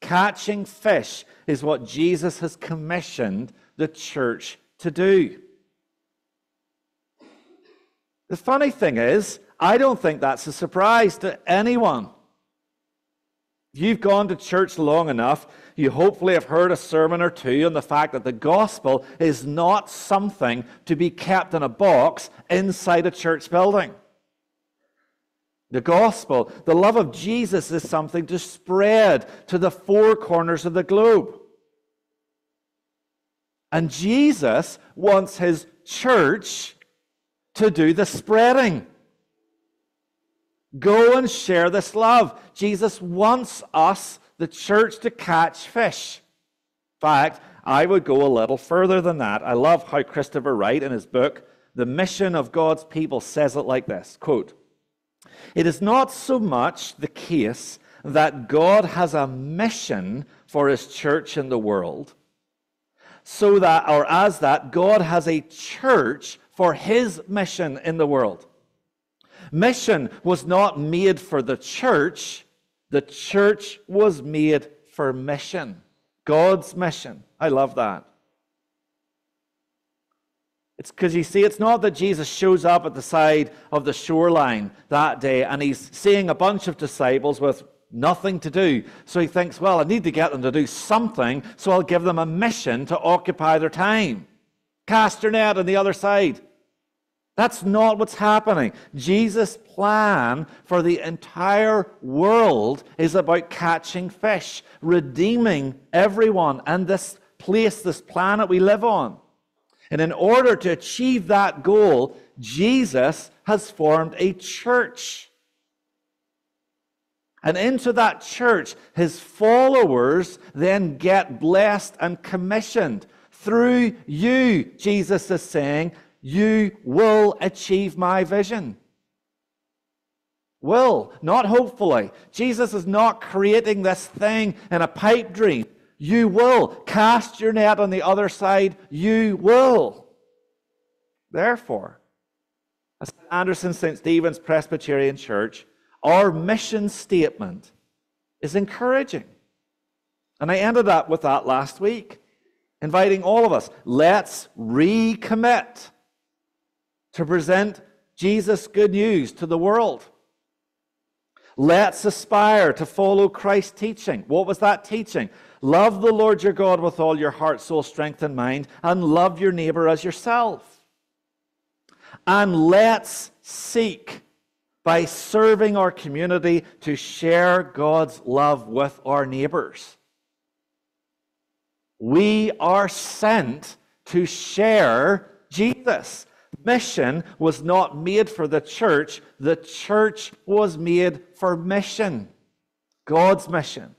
Catching fish is what Jesus has commissioned the church to do. The funny thing is, I don't think that's a surprise to anyone. You've gone to church long enough, you hopefully have heard a sermon or two on the fact that the gospel is not something to be kept in a box inside a church building. The gospel, the love of Jesus, is something to spread to the four corners of the globe. And Jesus wants his church to do the spreading. Go and share this love. Jesus wants us, the church, to catch fish. In fact, I would go a little further than that. I love how Christopher Wright in his book, The Mission of God's People, says it like this quote, It is not so much the case that God has a mission for his church in the world, so that, or as that, God has a church for his mission in the world. Mission was not made for the church, the church was made for mission. God's mission. I love that. It's because you see, it's not that Jesus shows up at the side of the shoreline that day and he's seeing a bunch of disciples with nothing to do. So he thinks, well, I need to get them to do something, so I'll give them a mission to occupy their time. Cast your net on the other side. That's not what's happening. Jesus' plan for the entire world is about catching fish, redeeming everyone and this place, this planet we live on. And in order to achieve that goal, Jesus has formed a church. And into that church, his followers then get blessed and commissioned. Through you, Jesus is saying, you will achieve my vision. Will, not hopefully. Jesus is not creating this thing in a pipe dream. You will. Cast your net on the other side. You will. Therefore, as Anderson St. Stephen's Presbyterian Church, our mission statement is encouraging. And I ended up with that last week, inviting all of us let's recommit to present Jesus' good news to the world. Let's aspire to follow Christ's teaching. What was that teaching? Love the Lord your God with all your heart, soul, strength, and mind, and love your neighbor as yourself. And let's seek, by serving our community, to share God's love with our neighbors. We are sent to share Jesus mission was not made for the church, the church was made for mission. God's mission.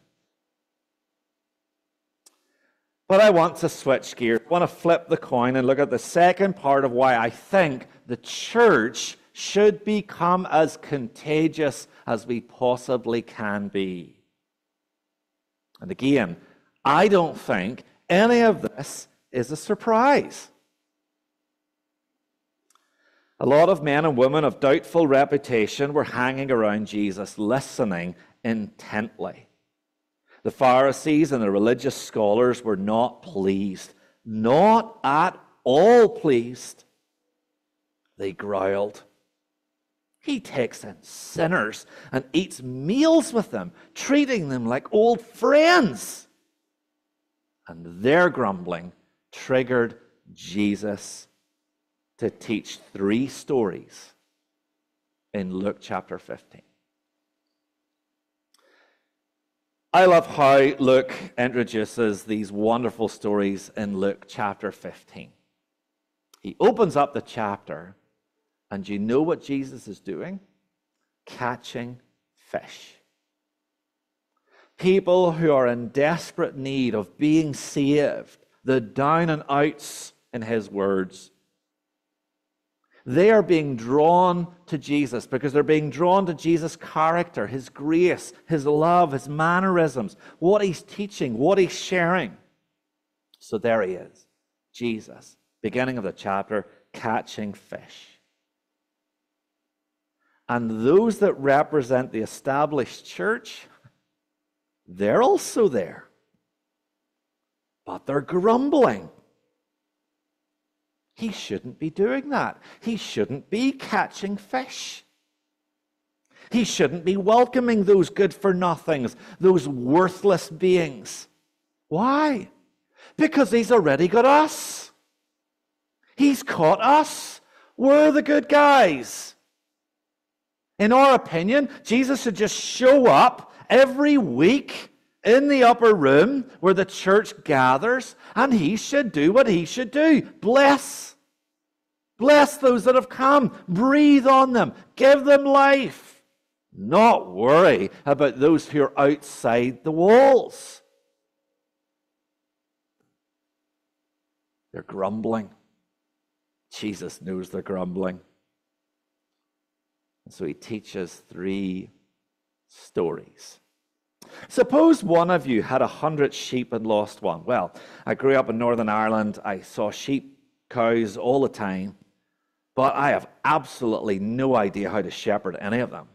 But I want to switch gears. I want to flip the coin and look at the second part of why I think the church should become as contagious as we possibly can be. And again, I don't think any of this is a surprise. A lot of men and women of doubtful reputation were hanging around Jesus, listening intently. The Pharisees and the religious scholars were not pleased, not at all pleased. They growled. He takes in sinners and eats meals with them, treating them like old friends. And their grumbling triggered Jesus to teach three stories in Luke chapter 15. I love how Luke introduces these wonderful stories in Luke chapter 15. He opens up the chapter, and you know what Jesus is doing? Catching fish. People who are in desperate need of being saved, the down and outs, in his words, they are being drawn to Jesus because they're being drawn to Jesus' character, his grace, his love, his mannerisms, what he's teaching, what he's sharing. So there he is, Jesus, beginning of the chapter, catching fish. And those that represent the established church, they're also there. But they're grumbling. He shouldn't be doing that. He shouldn't be catching fish. He shouldn't be welcoming those good for nothings, those worthless beings. Why? Because he's already got us. He's caught us. We're the good guys. In our opinion, Jesus should just show up every week in the upper room where the church gathers, and he should do what he should do bless Bless those that have come. Breathe on them. Give them life. Not worry about those who are outside the walls. They're grumbling. Jesus knows they're grumbling. And so he teaches three stories. Suppose one of you had a hundred sheep and lost one. Well, I grew up in Northern Ireland. I saw sheep, cows all the time, but I have absolutely no idea how to shepherd any of them.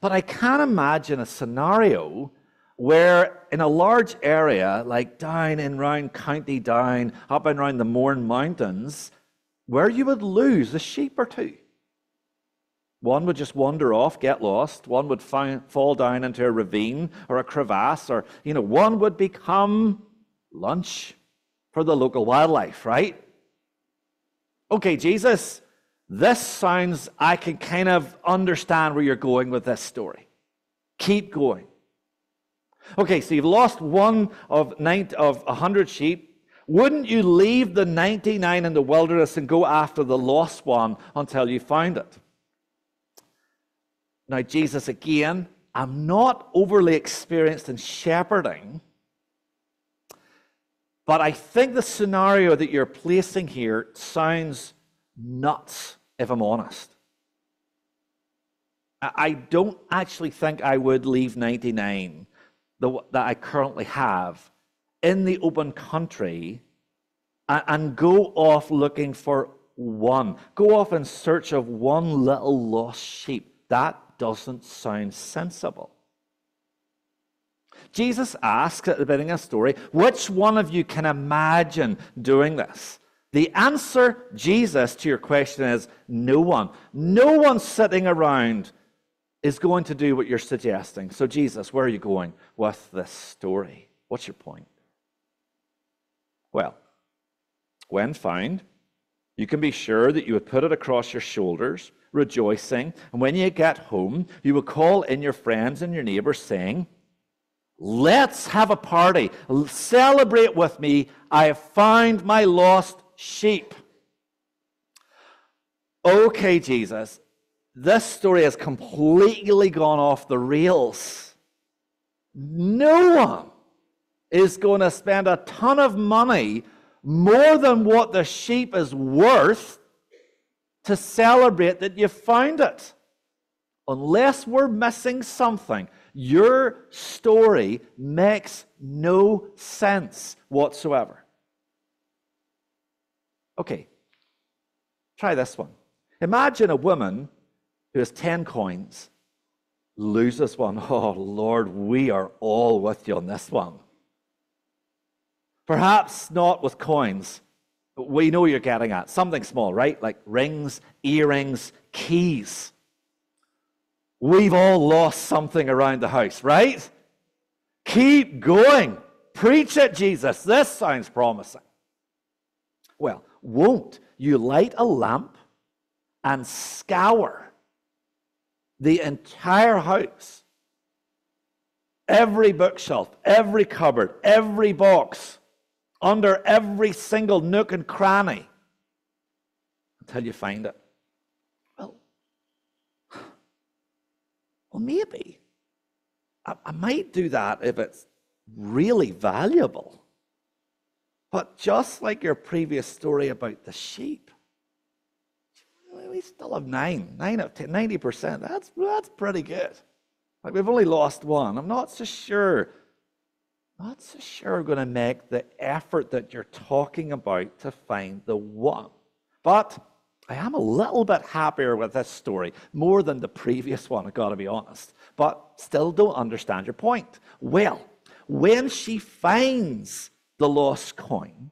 But I can imagine a scenario where in a large area, like down in round County Down, up and around the Mourne Mountains, where you would lose a sheep or two. One would just wander off, get lost. One would find, fall down into a ravine or a crevasse, or, you know, one would become lunch for the local wildlife, right? Okay, Jesus, this sounds, I can kind of understand where you're going with this story. Keep going. Okay, so you've lost one of, nine, of 100 sheep. Wouldn't you leave the 99 in the wilderness and go after the lost one until you find it? Now, Jesus, again, I'm not overly experienced in shepherding, but I think the scenario that you're placing here sounds nuts, if I'm honest. I don't actually think I would leave 99 that I currently have in the open country and go off looking for one, go off in search of one little lost sheep. That doesn't sound sensible. Jesus asks at the beginning of the story, which one of you can imagine doing this? The answer, Jesus, to your question is no one. No one sitting around is going to do what you're suggesting. So, Jesus, where are you going with this story? What's your point? Well, when found, you can be sure that you would put it across your shoulders rejoicing. And when you get home, you will call in your friends and your neighbors, saying, Let's have a party. Celebrate with me. I have found my lost sheep. Okay, Jesus, this story has completely gone off the rails. No one is going to spend a ton of money more than what the sheep is worth to celebrate that you found it. Unless we're missing something, your story makes no sense whatsoever. Okay, try this one. Imagine a woman who has 10 coins loses one. [LAUGHS] Oh, Lord, we are all with you on this one. Perhaps not with coins, we know you're getting at something small, right? Like rings, earrings, keys. We've all lost something around the house, right? Keep going. Preach it, Jesus. This sounds promising. Well, won't you light a lamp and scour the entire house? Every bookshelf, every cupboard, every box under every single nook and cranny until you find it. Well, well, maybe. I, I might do that if it's really valuable. But just like your previous story about the sheep, we still have nine, nine of 10, 90%. That's, that's pretty good. Like we've only lost one. I'm not so sure not so sure going to make the effort that you're talking about to find the one. But I am a little bit happier with this story, more than the previous one, I've got to be honest. But still don't understand your point. Well, when she finds the lost coin,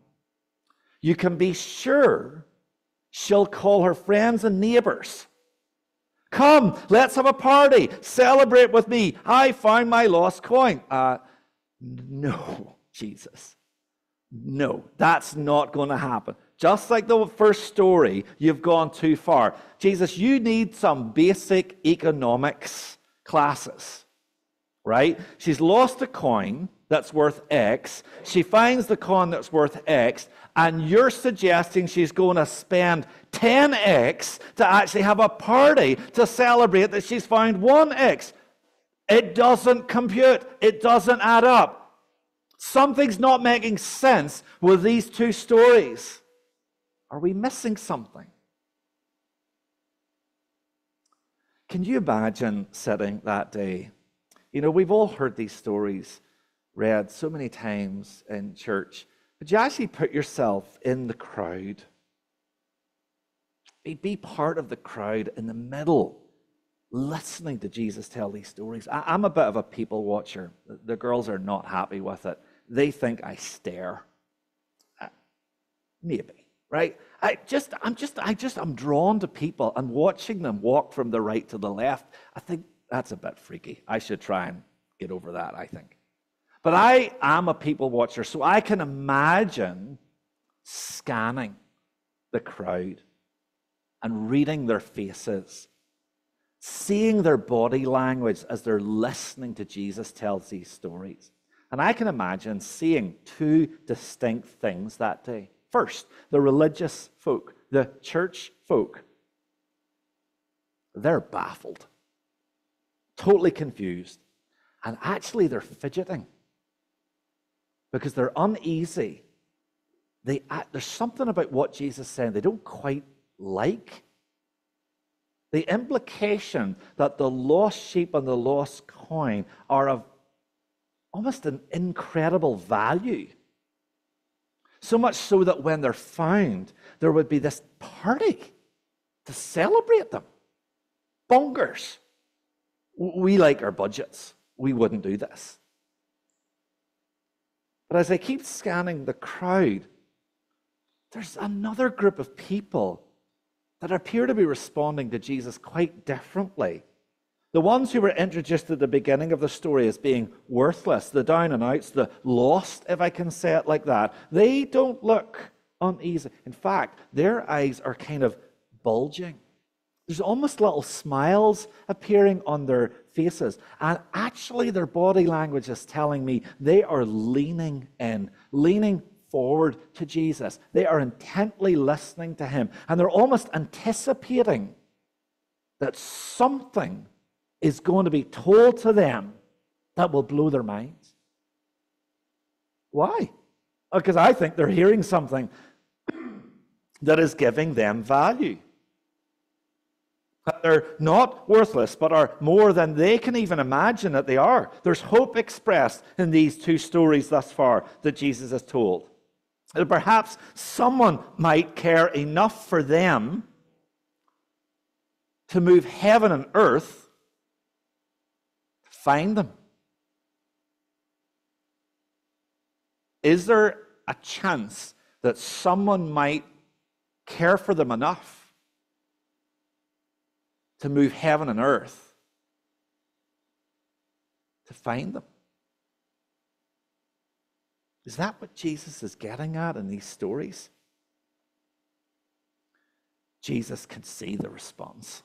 you can be sure she'll call her friends and neighbors. Come, let's have a party. Celebrate with me. I found my lost coin. Uh, no, Jesus. No, that's not going to happen. Just like the first story, you've gone too far. Jesus, you need some basic economics classes, right? She's lost a coin that's worth X. She finds the coin that's worth X, and you're suggesting she's going to spend 10X to actually have a party to celebrate that she's found 1X. It doesn't compute, it doesn't add up. Something's not making sense with these two stories. Are we missing something? Can you imagine sitting that day? You know, we've all heard these stories read so many times in church, but you actually put yourself in the crowd. Be, be part of the crowd in the middle, listening to Jesus tell these stories. I, I'm a bit of a people watcher. The, the girls are not happy with it. They think I stare. Uh, maybe, right? I just, I'm just, I just, I'm drawn to people and watching them walk from the right to the left. I think that's a bit freaky. I should try and get over that, I think. But I am a people watcher, so I can imagine scanning the crowd and reading their faces, seeing their body language as they're listening to Jesus tell these stories. And I can imagine seeing two distinct things that day. First, the religious folk, the church folk, they're baffled, totally confused, and actually they're fidgeting because they're uneasy. They, there's something about what Jesus saying they don't quite like. The implication that the lost sheep and the lost coin are of almost an incredible value. So much so that when they're found, there would be this party to celebrate them. Bonkers. We like our budgets. We wouldn't do this. But as I keep scanning the crowd, there's another group of people that appear to be responding to Jesus quite differently. The ones who were introduced at the beginning of the story as being worthless, the down and outs, the lost, if I can say it like that, they don't look uneasy. In fact, their eyes are kind of bulging. There's almost little smiles appearing on their faces. And actually, their body language is telling me they are leaning in, leaning forward to Jesus. They are intently listening to him. And they're almost anticipating that something is going to be told to them that will blow their minds. Why? Because I think they're hearing something [CLEARS THROAT] that is giving them value that they're not worthless, but are more than they can even imagine that they are. There's hope expressed in these two stories thus far that Jesus has told. That perhaps someone might care enough for them to move heaven and earth to find them. Is there a chance that someone might care for them enough to move heaven and earth to find them. Is that what Jesus is getting at in these stories? Jesus can see the response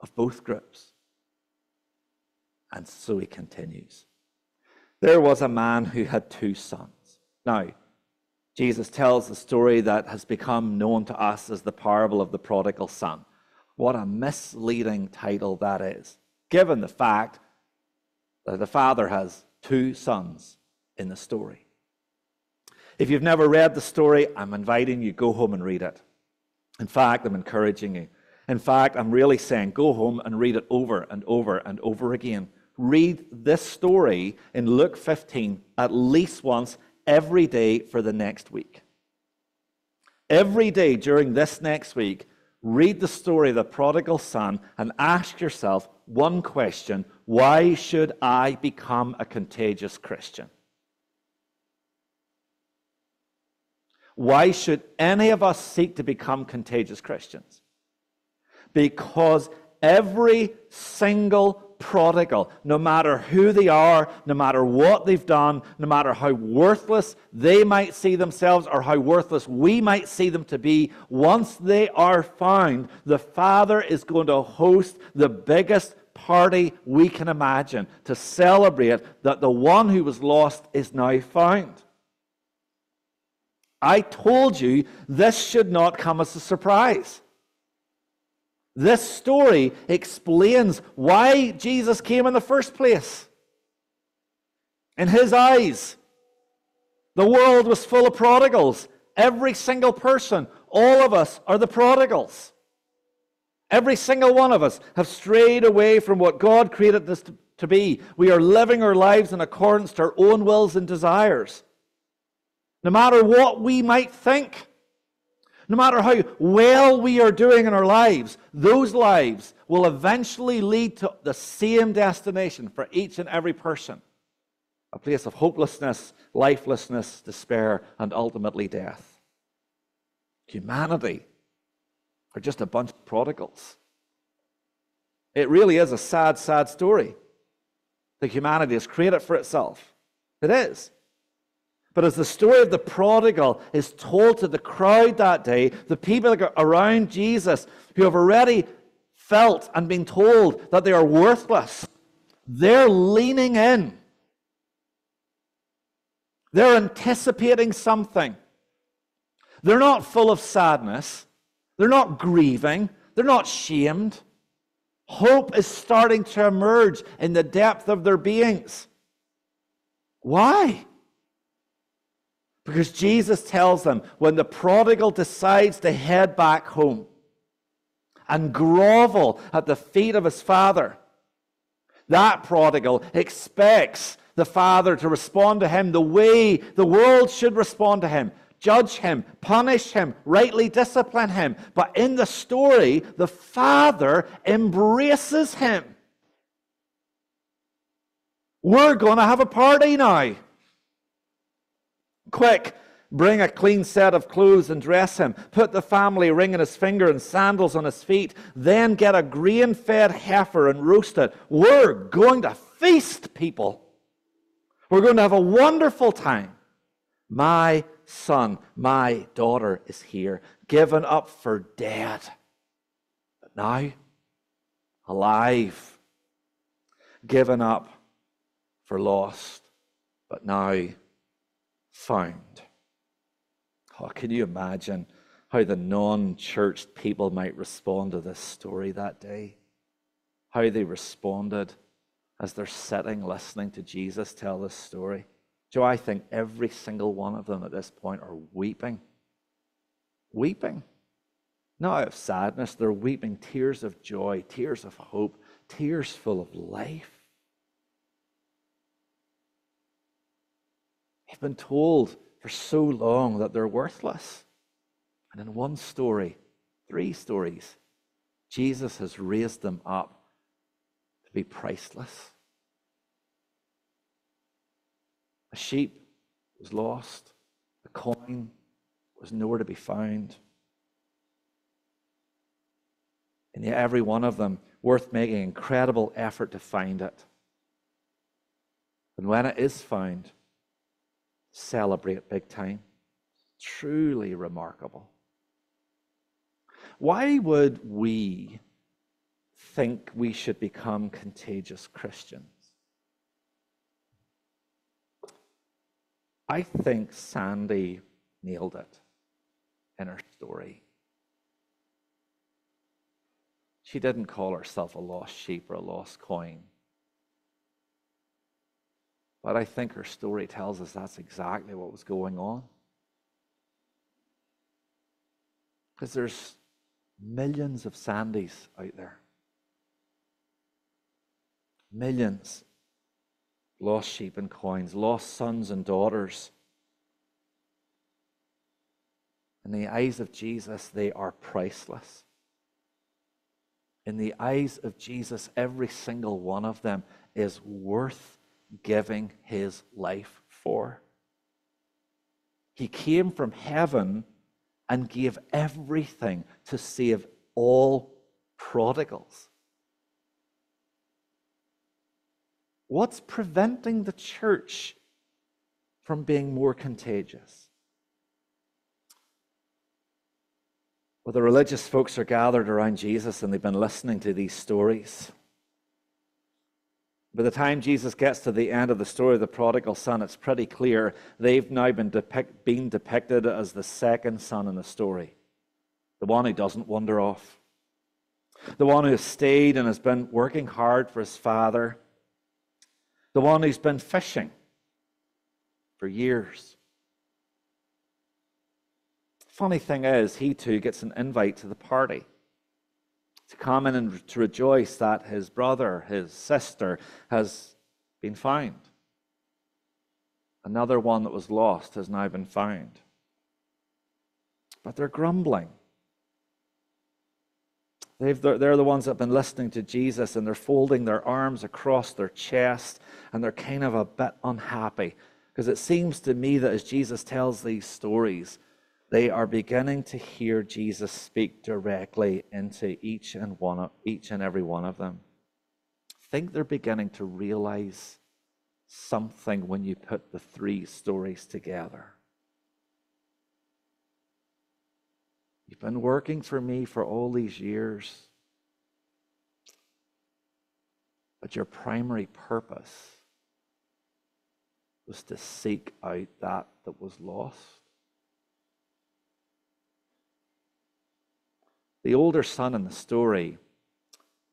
of both groups. And so he continues. There was a man who had two sons. Now, Jesus tells the story that has become known to us as the parable of the prodigal son. What a misleading title that is, given the fact that the father has two sons in the story. If you've never read the story, I'm inviting you go home and read it. In fact, I'm encouraging you. In fact, I'm really saying go home and read it over and over and over again. Read this story in Luke 15 at least once every day for the next week. Every day during this next week, read the story of the prodigal son and ask yourself one question why should I become a contagious Christian? Why should any of us seek to become contagious Christians? Because every single prodigal, no matter who they are, no matter what they've done, no matter how worthless they might see themselves or how worthless we might see them to be, once they are found, the Father is going to host the biggest party we can imagine to celebrate that the one who was lost is now found. I told you this should not come as a surprise. This story explains why Jesus came in the first place. In his eyes, the world was full of prodigals. Every single person, all of us are the prodigals. Every single one of us have strayed away from what God created us to, be. We are living our lives in accordance to our own wills and desires. No matter what we might think, no matter how well we are doing in our lives, those lives will eventually lead to the same destination for each and every person a place of hopelessness, lifelessness, despair, and ultimately death. Humanity are just a bunch of prodigals. It really is a sad, sad story that humanity has created for itself. It is. But as the story of the prodigal is told to the crowd that day, the people around Jesus who have already felt and been told that they are worthless, they're leaning in they're anticipating something. They're not full of sadness. They're not grieving. They're not shamed. Hope is starting to emerge in the depth of their beings. Why? Because Jesus tells them when the prodigal decides to head back home and grovel at the feet of his father, that prodigal expects the Father to respond to him the way the world should respond to him judge him, punish him, rightly discipline him. But in the story, the Father embraces him. We're going to have a party now. Quick, bring a clean set of clothes and dress him. Put the family ring in his finger and sandals on his feet. Then get a grain fed heifer and roast it. We're going to feast, people. We're going to have a wonderful time. My son, my daughter is here, given up for dead, but now alive, given up for lost, but now found. Oh, can you imagine how the non church people might respond to this story that day? How they responded as they're sitting listening to Jesus tell this story. Joe, I think every single one of them at this point are weeping. Weeping. Not out of sadness, they're weeping tears of joy, tears of hope, tears full of life. They've been told for so long that they're worthless. And in one story, three stories, Jesus has raised them up to be priceless. A sheep was lost, a coin was nowhere to be found. And yet, every one of them worth making incredible effort to find it. And when it is found, celebrate big time. Truly remarkable. Why would we think we should become contagious Christians. I think Sandy nailed it in her story. She didn't call herself a lost sheep or a lost coin. But I think her story tells us that's exactly what was going on. Because there's millions of Sandys out there. Millions. Lost sheep and coins, lost sons and daughters. In the eyes of Jesus, they are priceless. In the eyes of Jesus, every single one of them is worth giving his life for. He came from heaven and gave everything to save all prodigals. What's preventing the church from being more contagious? Well, the religious folks are gathered around Jesus and they've been listening to these stories. By the time Jesus gets to the end of the story of the prodigal son, it's pretty clear they've now been, depict, been depicted as the second son in the story, the one who doesn't wander off, the one who has stayed and has been working hard for his father. The one who's been fishing for years. Funny thing is, he too gets an invite to the party to come in and to rejoice that his brother, his sister, has been found. Another one that was lost has now been found. But they're grumbling. They're, they're the ones that have been listening to Jesus and they're folding their arms across their chest and they're kind of a bit unhappy because it seems to me that as Jesus tells these stories, they are beginning to hear Jesus speak directly into each and one of, each and every one of them. I think they're beginning to realize something when you put the three stories together. You've been working for me for all these years, but your primary purpose was to seek out that that was lost. The older son in the story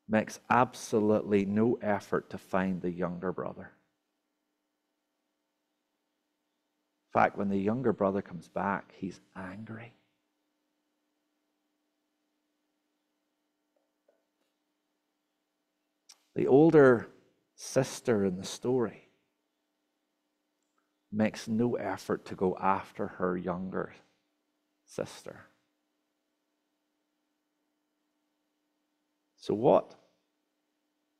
makes absolutely no effort to find the younger brother. In fact, when the younger brother comes back, he's angry. The older sister in the story makes no effort to go after her younger sister. So, what?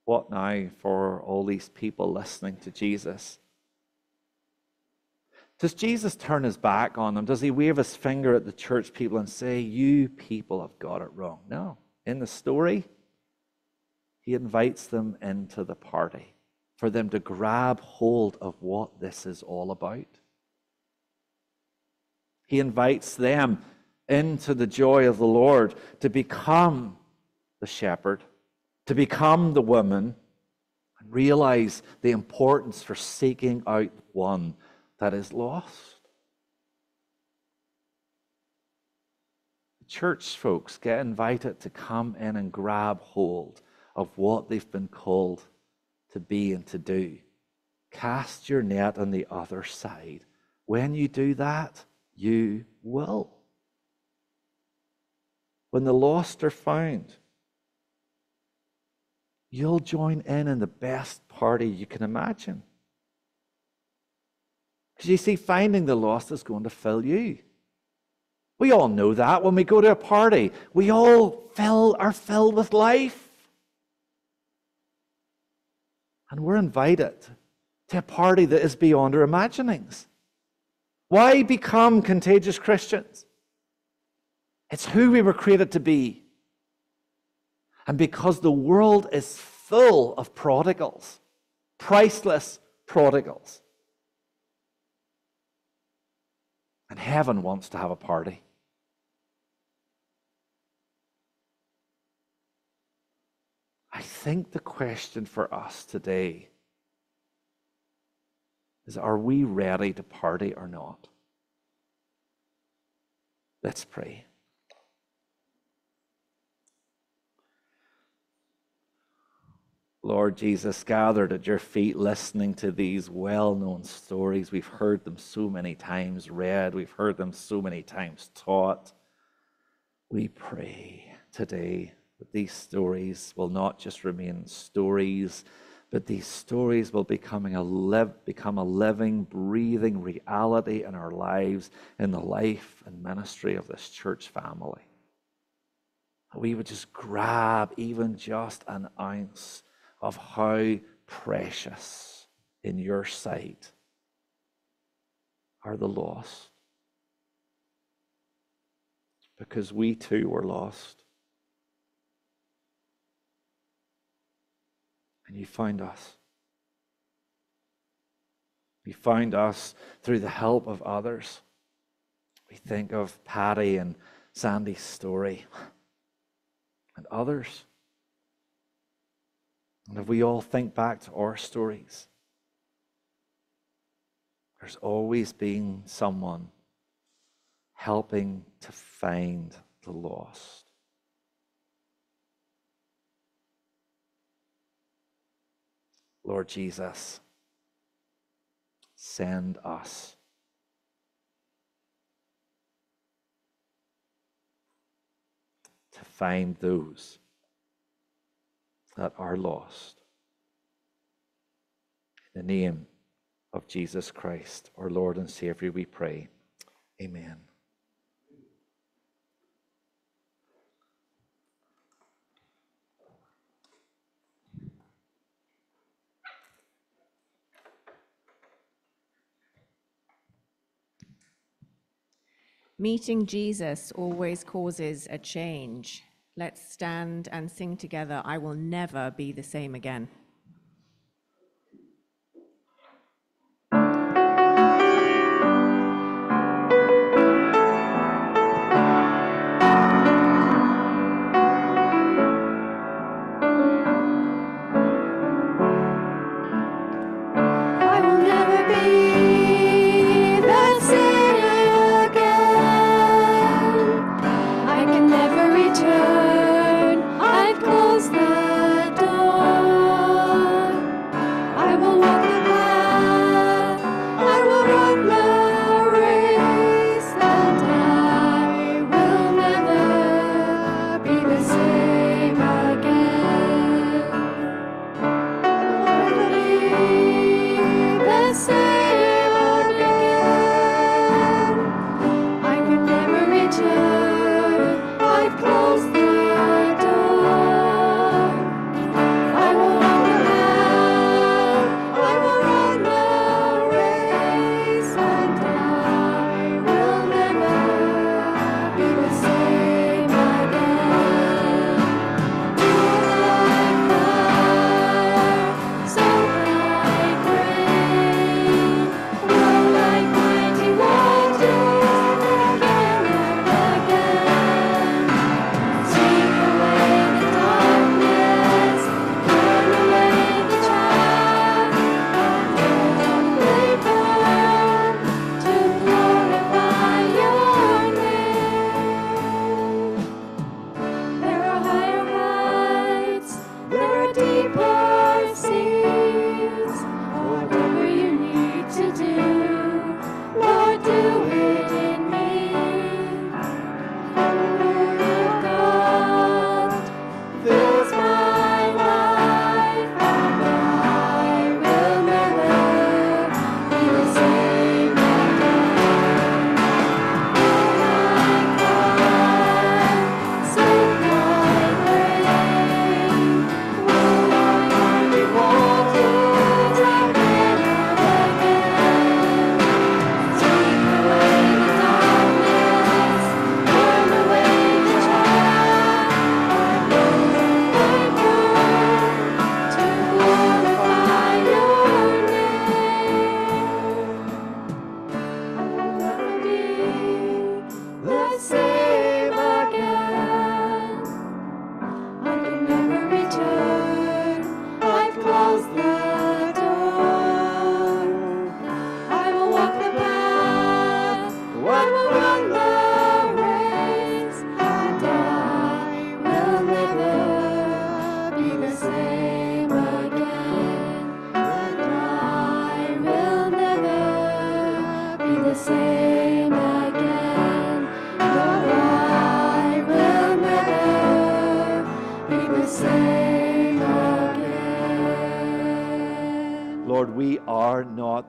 What now for all these people listening to Jesus? Does Jesus turn his back on them? Does he wave his finger at the church people and say, You people have got it wrong? No. In the story, he invites them into the party for them to grab hold of what this is all about. He invites them into the joy of the Lord to become the shepherd, to become the woman, and realize the importance for seeking out one that is lost. Church folks get invited to come in and grab hold of what they've been called to be and to do. Cast your net on the other side. When you do that, you will. When the lost are found, you'll join in in the best party you can imagine. Because you see, finding the lost is going to fill you. We all know that when we go to a party, we all fill, are filled with life. And we're invited to a party that is beyond our imaginings. Why become contagious Christians? It's who we were created to be. And because the world is full of prodigals, priceless prodigals. And heaven wants to have a party. I think the question for us today is are we ready to party or not? Let's pray. Lord Jesus, gathered at your feet, listening to these well known stories. We've heard them so many times read, we've heard them so many times taught. We pray today that these stories will not just remain stories, but these stories will becoming a live, become a living, breathing reality in our lives, in the life and ministry of this church family. We would just grab even just an ounce of how precious in your sight are the lost. Because we too were lost. And you find us. You find us through the help of others. We think of Patty and Sandy's story and others. And if we all think back to our stories, there's always been someone helping to find the lost. Lord Jesus, send us. To find those that are lost. In the name of Jesus Christ, our Lord and Savior, we pray. Amen. Meeting Jesus always causes a change. Let's stand and sing together. I will never be the same again.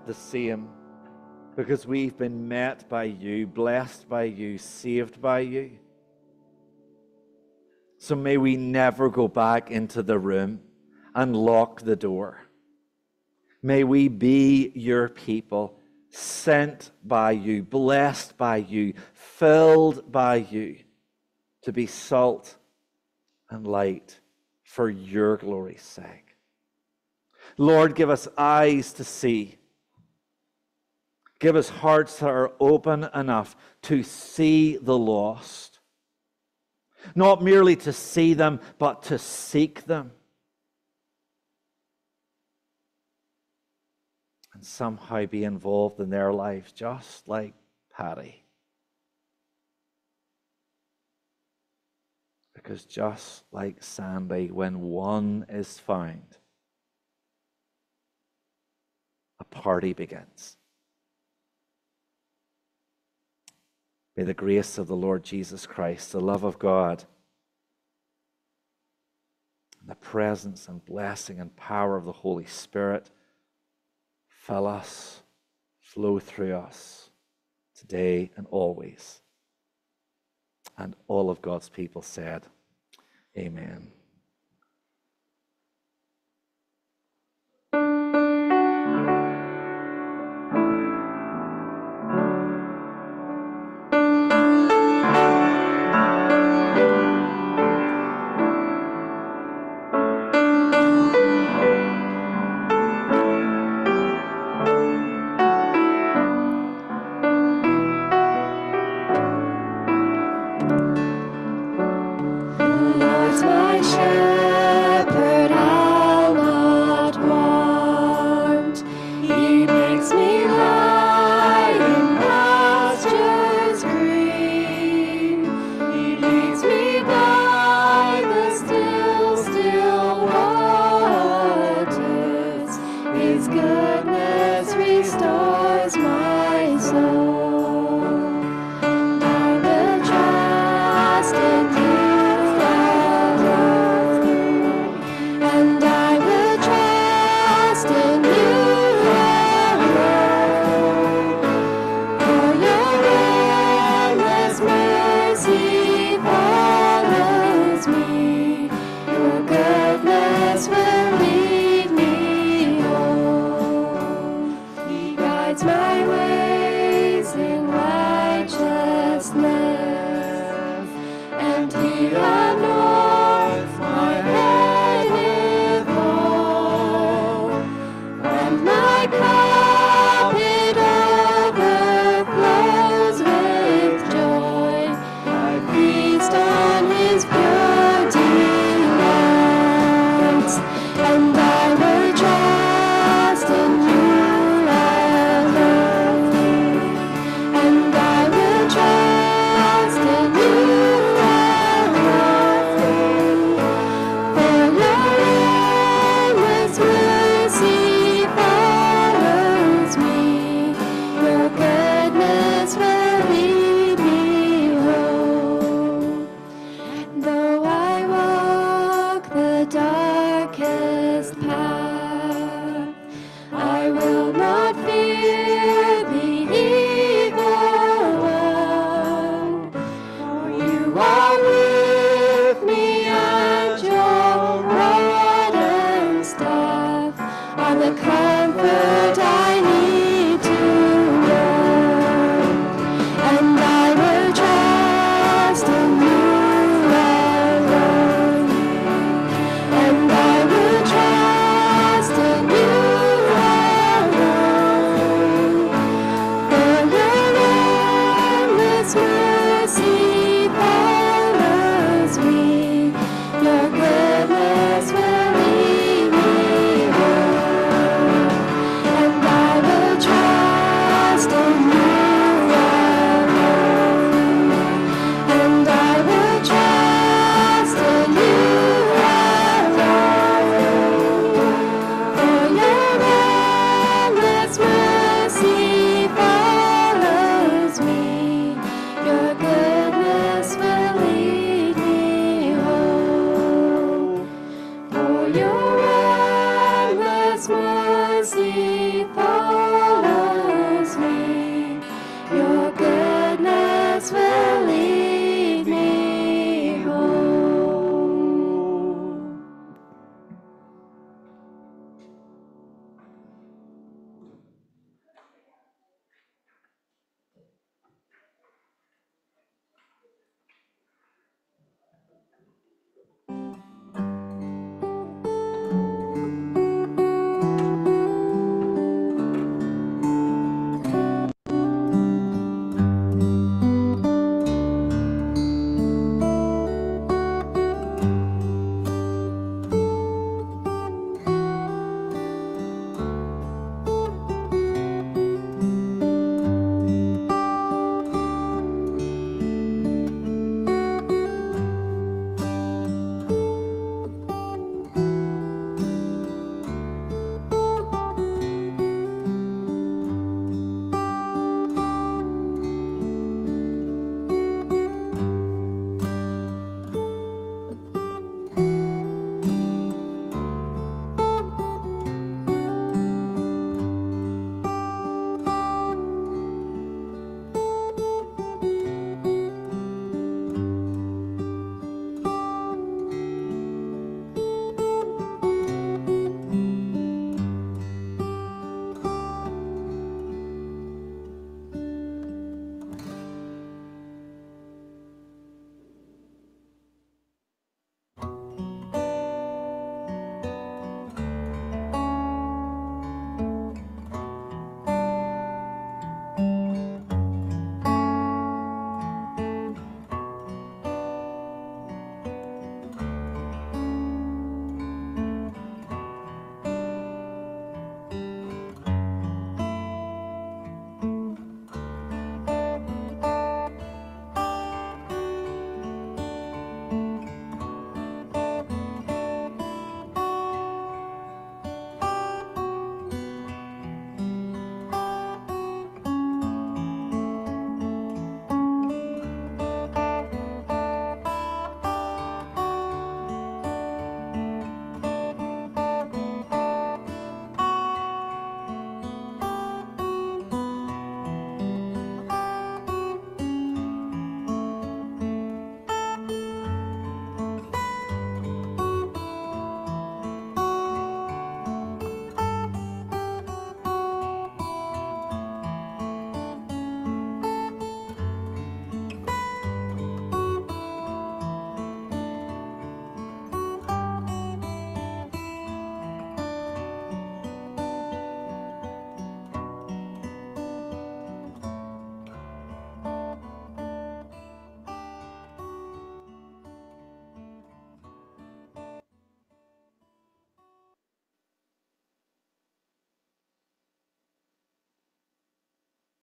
The same because we've been met by you, blessed by you, saved by you. So may we never go back into the room and lock the door. May we be your people, sent by you, blessed by you, filled by you to be salt and light for your glory's sake. Lord, give us eyes to see. Give us hearts that are open enough to see the lost. Not merely to see them, but to seek them. And somehow be involved in their lives, just like Patty. Because just like Sandy, when one is found, a party begins. May the grace of the Lord Jesus Christ, the love of God, the presence and blessing and power of the Holy Spirit fill us, flow through us today and always. And all of God's people said, Amen.